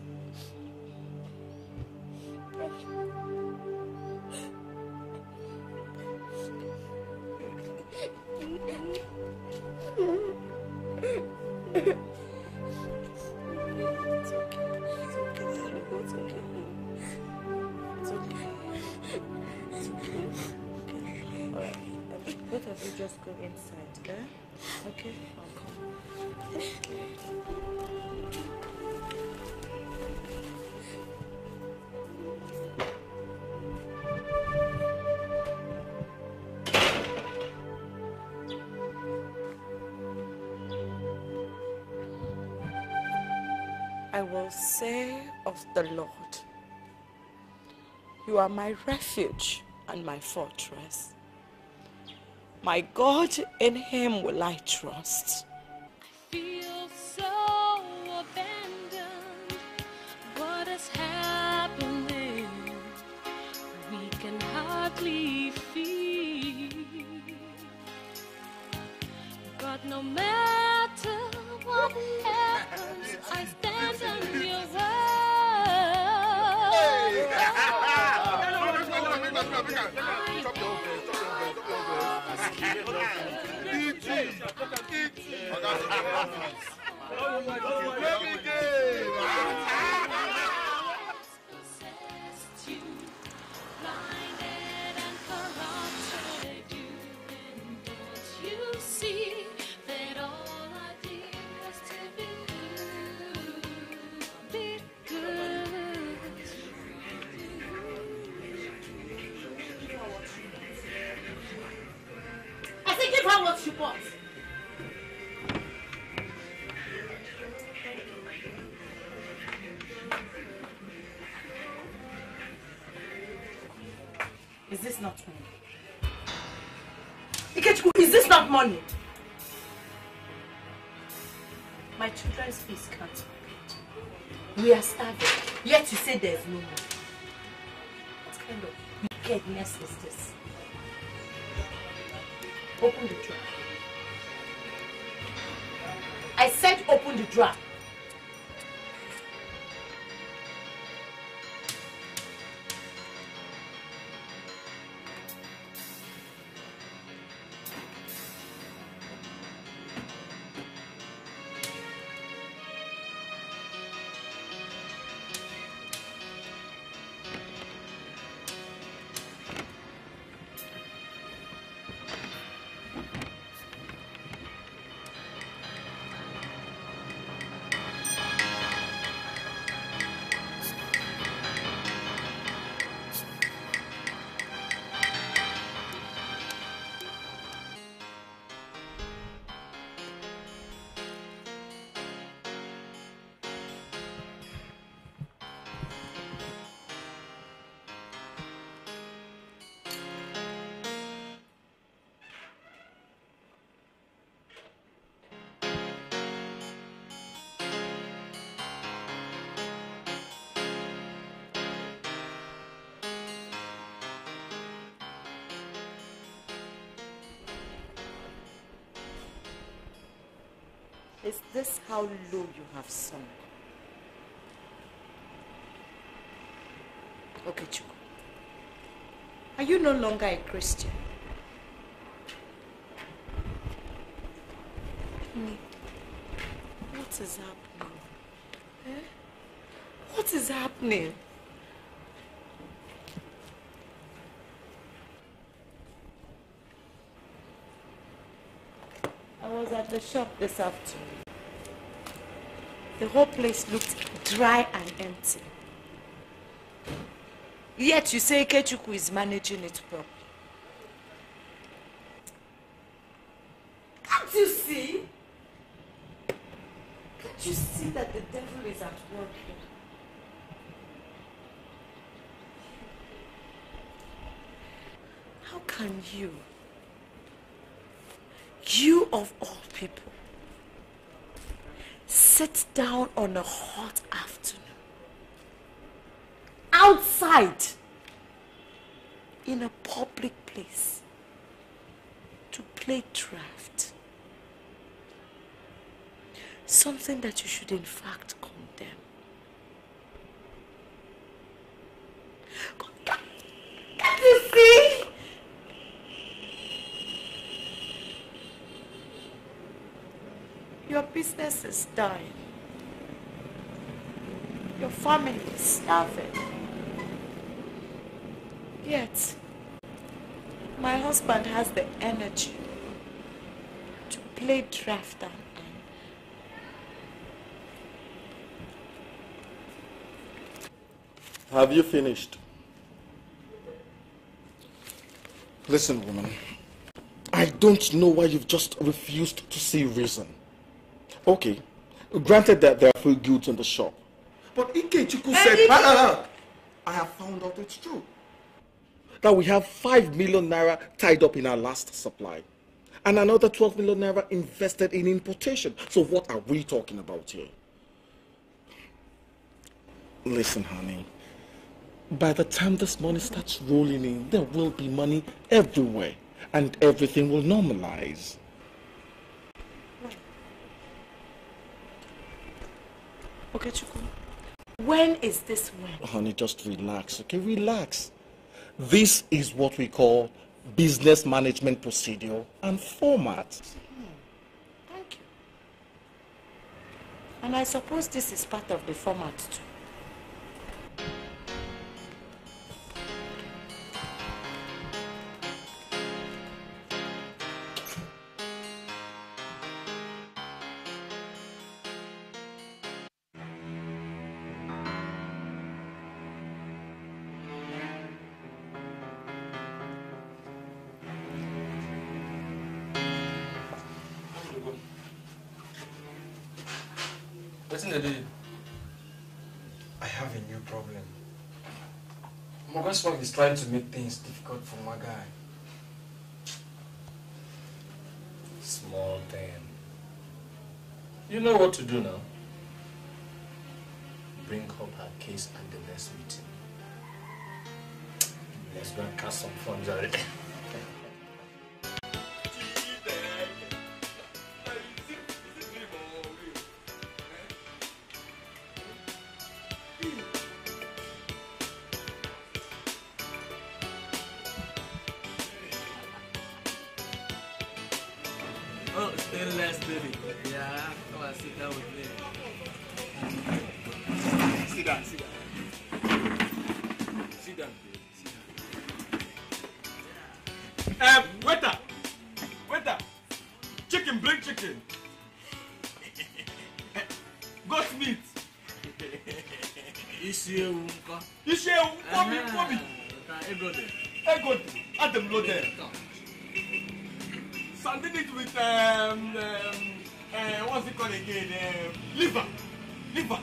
Go inside, eh? Okay. I will say of the Lord, You are my refuge and my fortress. My God, in Him will I trust. feel so abandoned. What is happening? We can hardly feel. But no matter what You money? My children's fees can't be paid. We are starving, yet you say there's no money. What kind of wickedness is this? Open the drawer. I said open the drawer. Is this how low you have sunk? Okay, Chuku. Are you no longer a Christian? Me. What is happening? Eh? What is happening? I was at the shop this afternoon. The whole place looked dry and empty. Yet you say Kechuku is managing it properly. Can't you see? Can't you see that the devil is at work here? How can you, you of all sit down on a hot afternoon outside in a public place to play draft? Something that you should in fact condemn. Can't you see? Your business is dying. Your family is starving. Yet, my husband has the energy to play draft and Have you finished? Listen, woman. I don't know why you've just refused to see reason. Okay, granted that there are few goods in the shop. But Ikechukwu said, Ike- Ah, ah, ah. I have found out it's true. That we have 5 million naira tied up in our last supply. And another 12 million naira invested in importation. So what are we talking about here? Listen, honey. By the time this money starts rolling in, there will be money everywhere. And everything will normalize. Okay. When is this when? Oh, honey, just relax, okay? Relax. This is what we call business management procedure and format. Hmm, thank you. And I suppose this is part of the format too. Wetin dey do you? I have a new problem. Morgan's wife is trying to make things difficult for my guy. Small thing. You know what to do now. Bring up her case at the next meeting. Let's go and cast some funds already. Ka ego dị. Ego, add them loaded. Sanding it with, um, um, uh, what's it called again? Um, liver. Liver.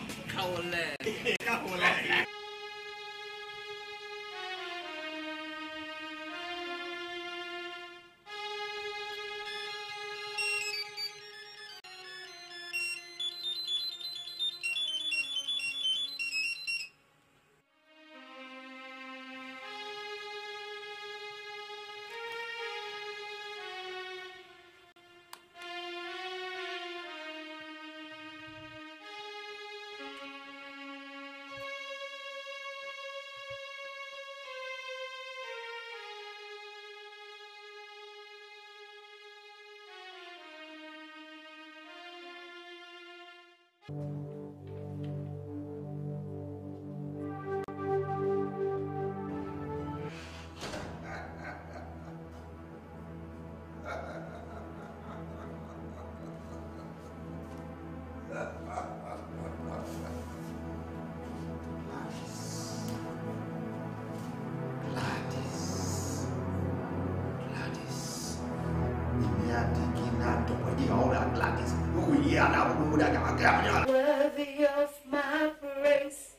Worthy of my praise,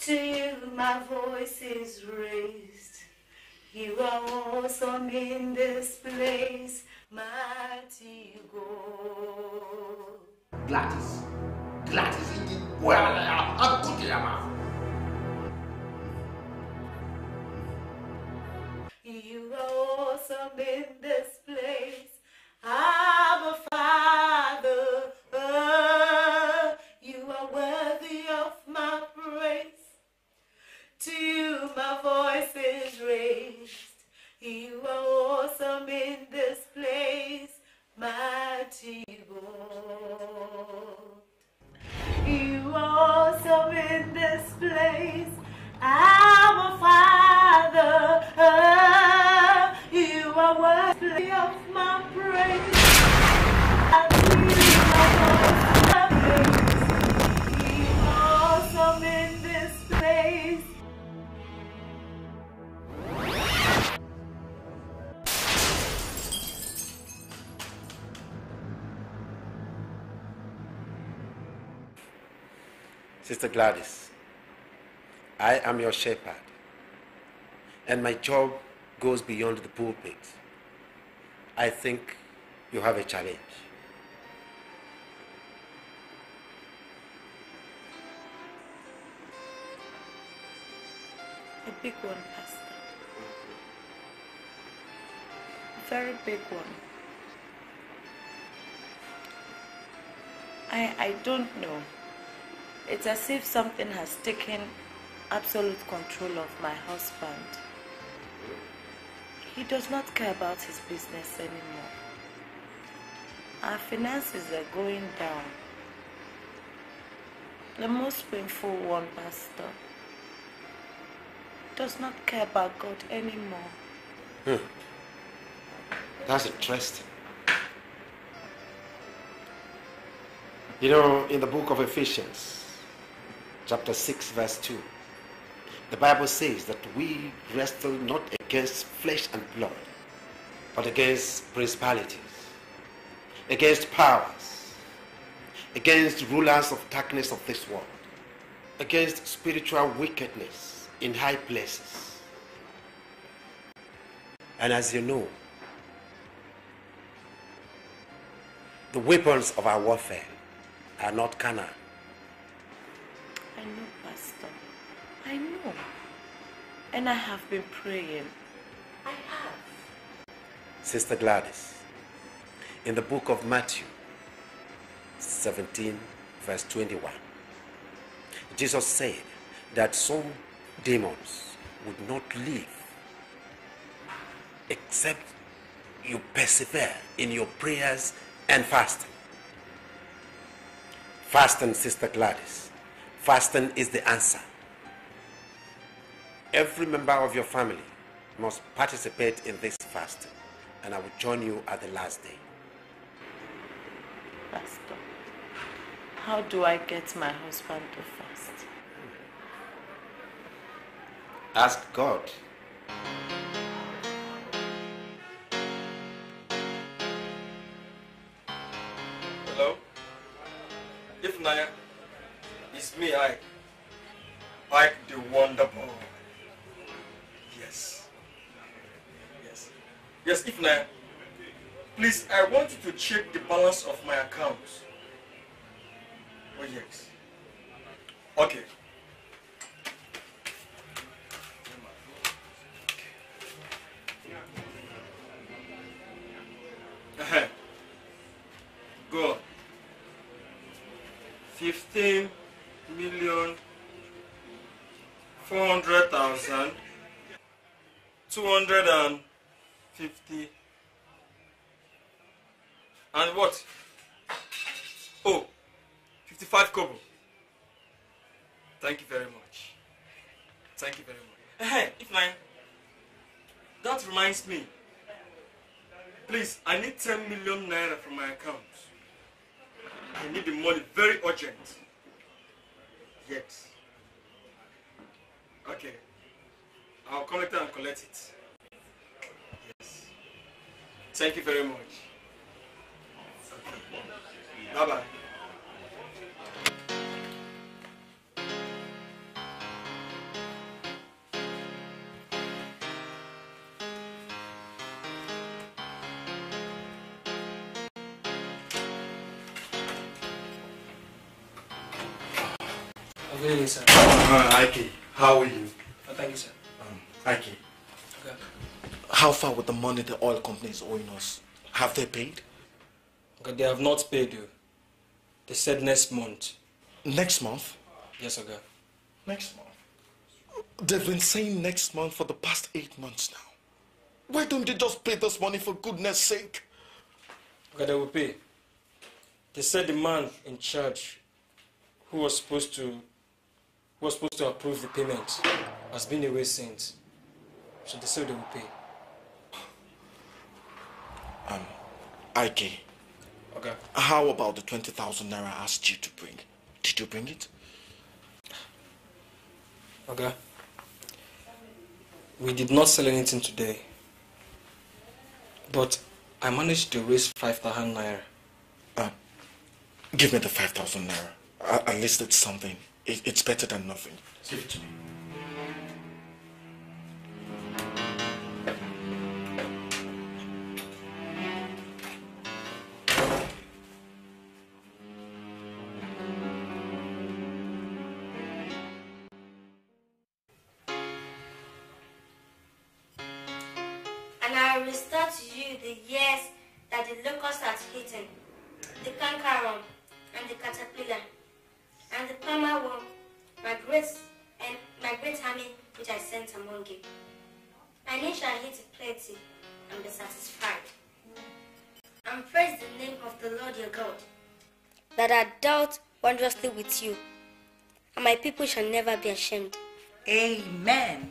to you my voice is raised. You are awesome in this place, mighty God. Gladys. Gladys ingi. Wala akuti ama. You Sister Gladys, I am your shepherd, and my job goes beyond the pulpit. I think you have a challenge. A big one, Pastor. A very big one. I I don't know. It's as if something has taken absolute control of my husband. He does not care about his business anymore. Our finances are going down. The most painful one, Pastor, does not care about God anymore. Hmm. That's interesting. You know, in the book of Ephesians, chapter 6, verse 2, the Bible says that we wrestle not against flesh and blood, but against principalities, against powers, against rulers of darkness of this world, against spiritual wickedness in high places. And as you know, the weapons of our warfare are not carnal, I know. And I have been praying. I have. Sister Gladys, in the book of Matthew 17, verse 21, Jesus said that some demons would not leave except you persevere in your prayers and fasting. Fasting, Sister Gladys. Fasting is the answer. Every member of your family must participate in this fast, and I will join you at the last day. Pastor, how do I get my husband to fast? Ask God. Hello? If Naya, it's me, Ike. Ike the Wonderful. Yes. Yes. Yes, if Naya, please, I want you to check the balance of my account. Oh, yes. Okay. Uh-huh. Go on. 15 million 400,000 250 and what? Oh, 65 kobo. Thank you very much. Thank you very much. Hey, if nine. That reminds me. Please, I need 10 million naira from my account. I need the money very urgent. Yet. Okay. I'll later and collect it. Yes. Thank you very much. Bye bye. Good evening, sir. Uh, Ike, how are you? Oh, thank you, sir. Ike, Okay. how far with the money the oil company is owing us? Have they paid? Okay, they have not paid you. They said next month. Next month? Yes, okay. Next month? They've been saying next month for the past eight months now. Why don't they just pay this money for goodness sake? Okay, they will pay. They said the man in charge who was supposed to who was supposed to approve the payment has been away since. So they said they will pay. Um, Ike. Okay. How about the 20,000 naira I asked you to bring? Did you bring it? Okay. We did not sell anything today. But I managed to raise 5,000 naira. Uh, give me the 5,000 naira. At least it's something. It, it's better than nothing. Give it to me. Wondrously with you, and my people shall never be ashamed. Amen.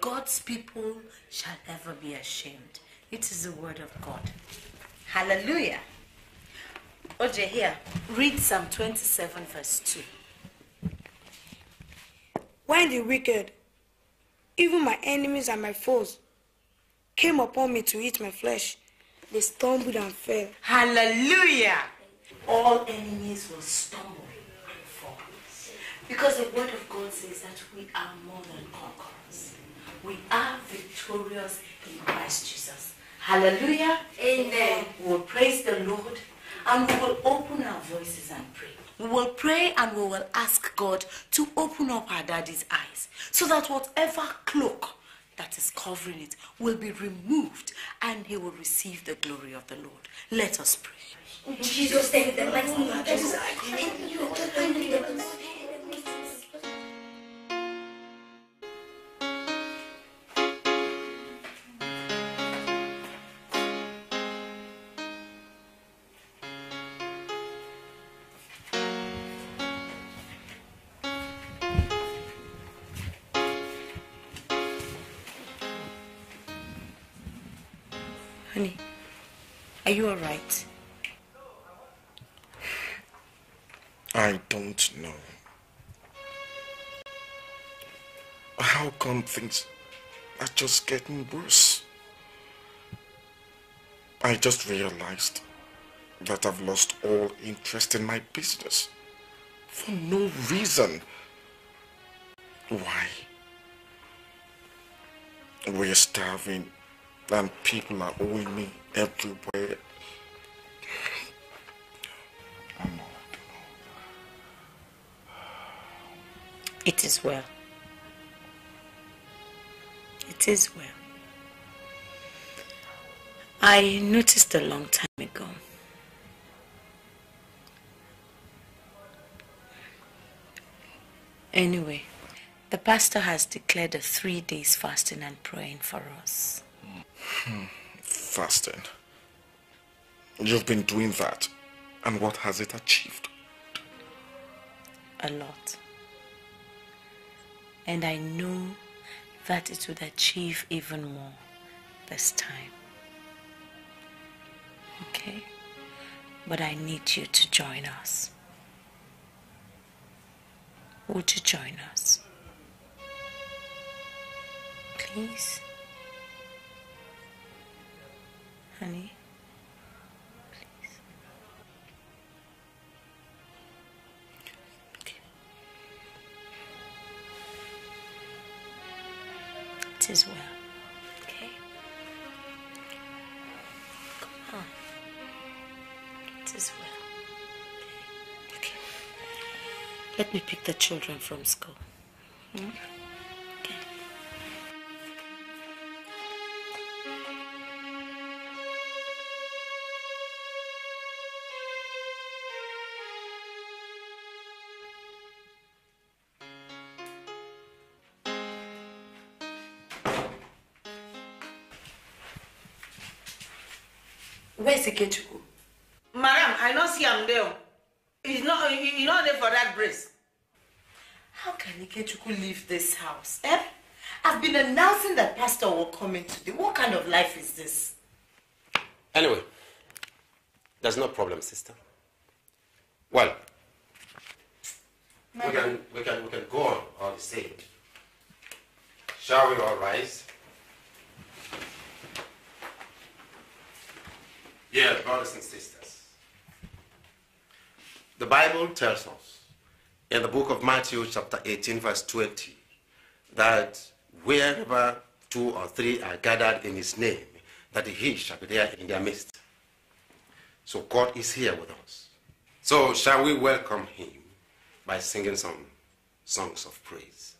God's people shall never be ashamed. It is the word of God. Hallelujah. Oje, here, read Psalm 27, verse 2. When the wicked, even my enemies and my foes, came upon me to eat my flesh, they stumbled and fell. Hallelujah. All enemies will stumble and fall. Because the word of God says that we are more than conquerors. We are victorious in Christ Jesus. Hallelujah. Amen. We will praise the Lord and we will open our voices and pray. We will pray and we will ask God to open up our daddy's eyes so that whatever cloak that is covering it will be removed and he will receive the glory of the Lord. Let us pray. In Jesus' name, the mighty name of Jesus. Honey, are you alright? I don't know. How come things are just getting worse? I just realized that I've lost all interest in my business. For no reason. Why? We're starving and people are owing me everywhere. It is well. It is well. I noticed a long time ago. Anyway, the pastor has declared a three days fasting and praying for us. Hmm. Fasting. You've been doing that. And what has it achieved? a lot. And I know that it would achieve even more this time. Okay? But I need you to join us. Would you join us? Please? Honey? It is well. Okay? Come on. It is well. Okay. Let me pick the children from school. Hmm? Where's Ikechukwu? Madam, I don't see him there. He's not, he, he not there for that brace. How can Ikechukwu leave this house? Eh? I've been announcing that pastor will come in today. What kind of life is this? Anyway, there's no problem, sister. Well, we can, we can, we can go on all the same. Shall we all rise? Yeah, brothers and sisters. The Bible tells us in the book of Matthew, chapter 18, verse 20, that wherever two or three are gathered in his name, that he shall be there in their midst. So God is here with us. So shall we welcome him by singing some songs of praise?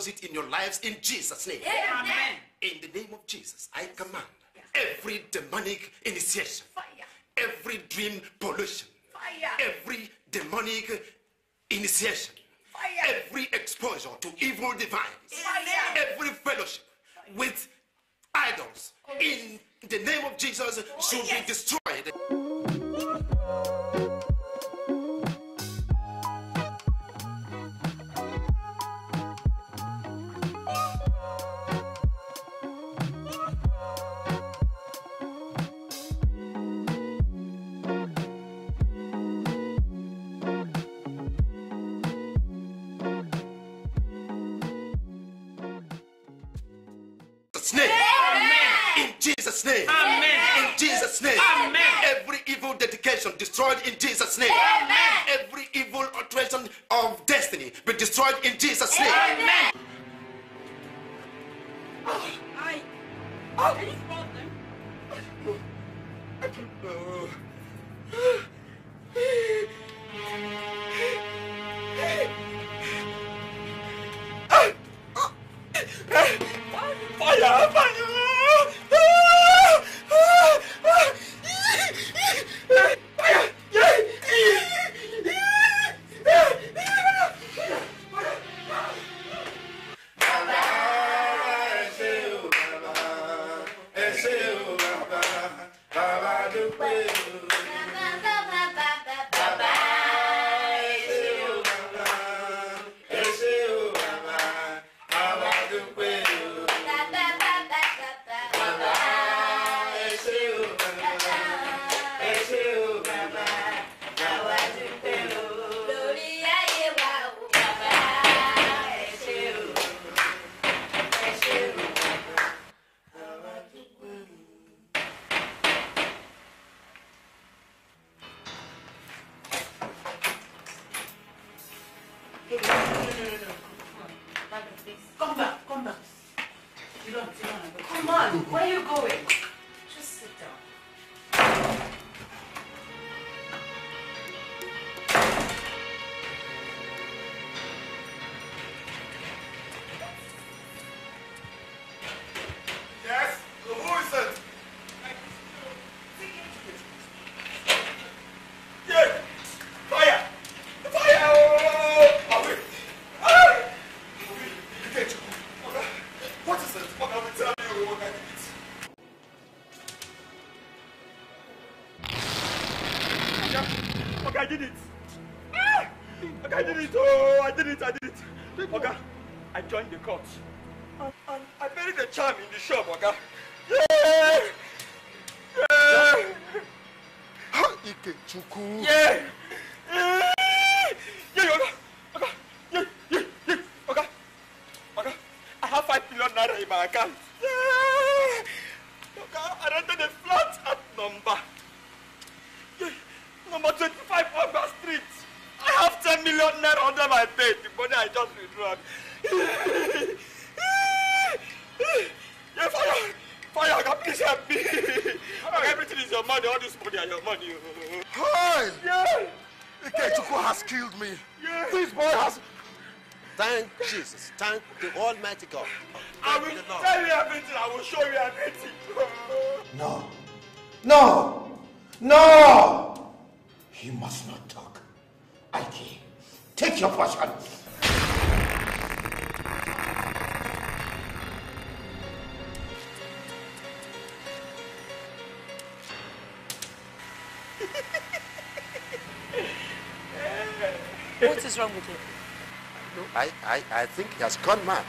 deposit in your lives in Jesus' name. Amen. In the name of Jesus, I command every demonic initiation come on, where are you going? I think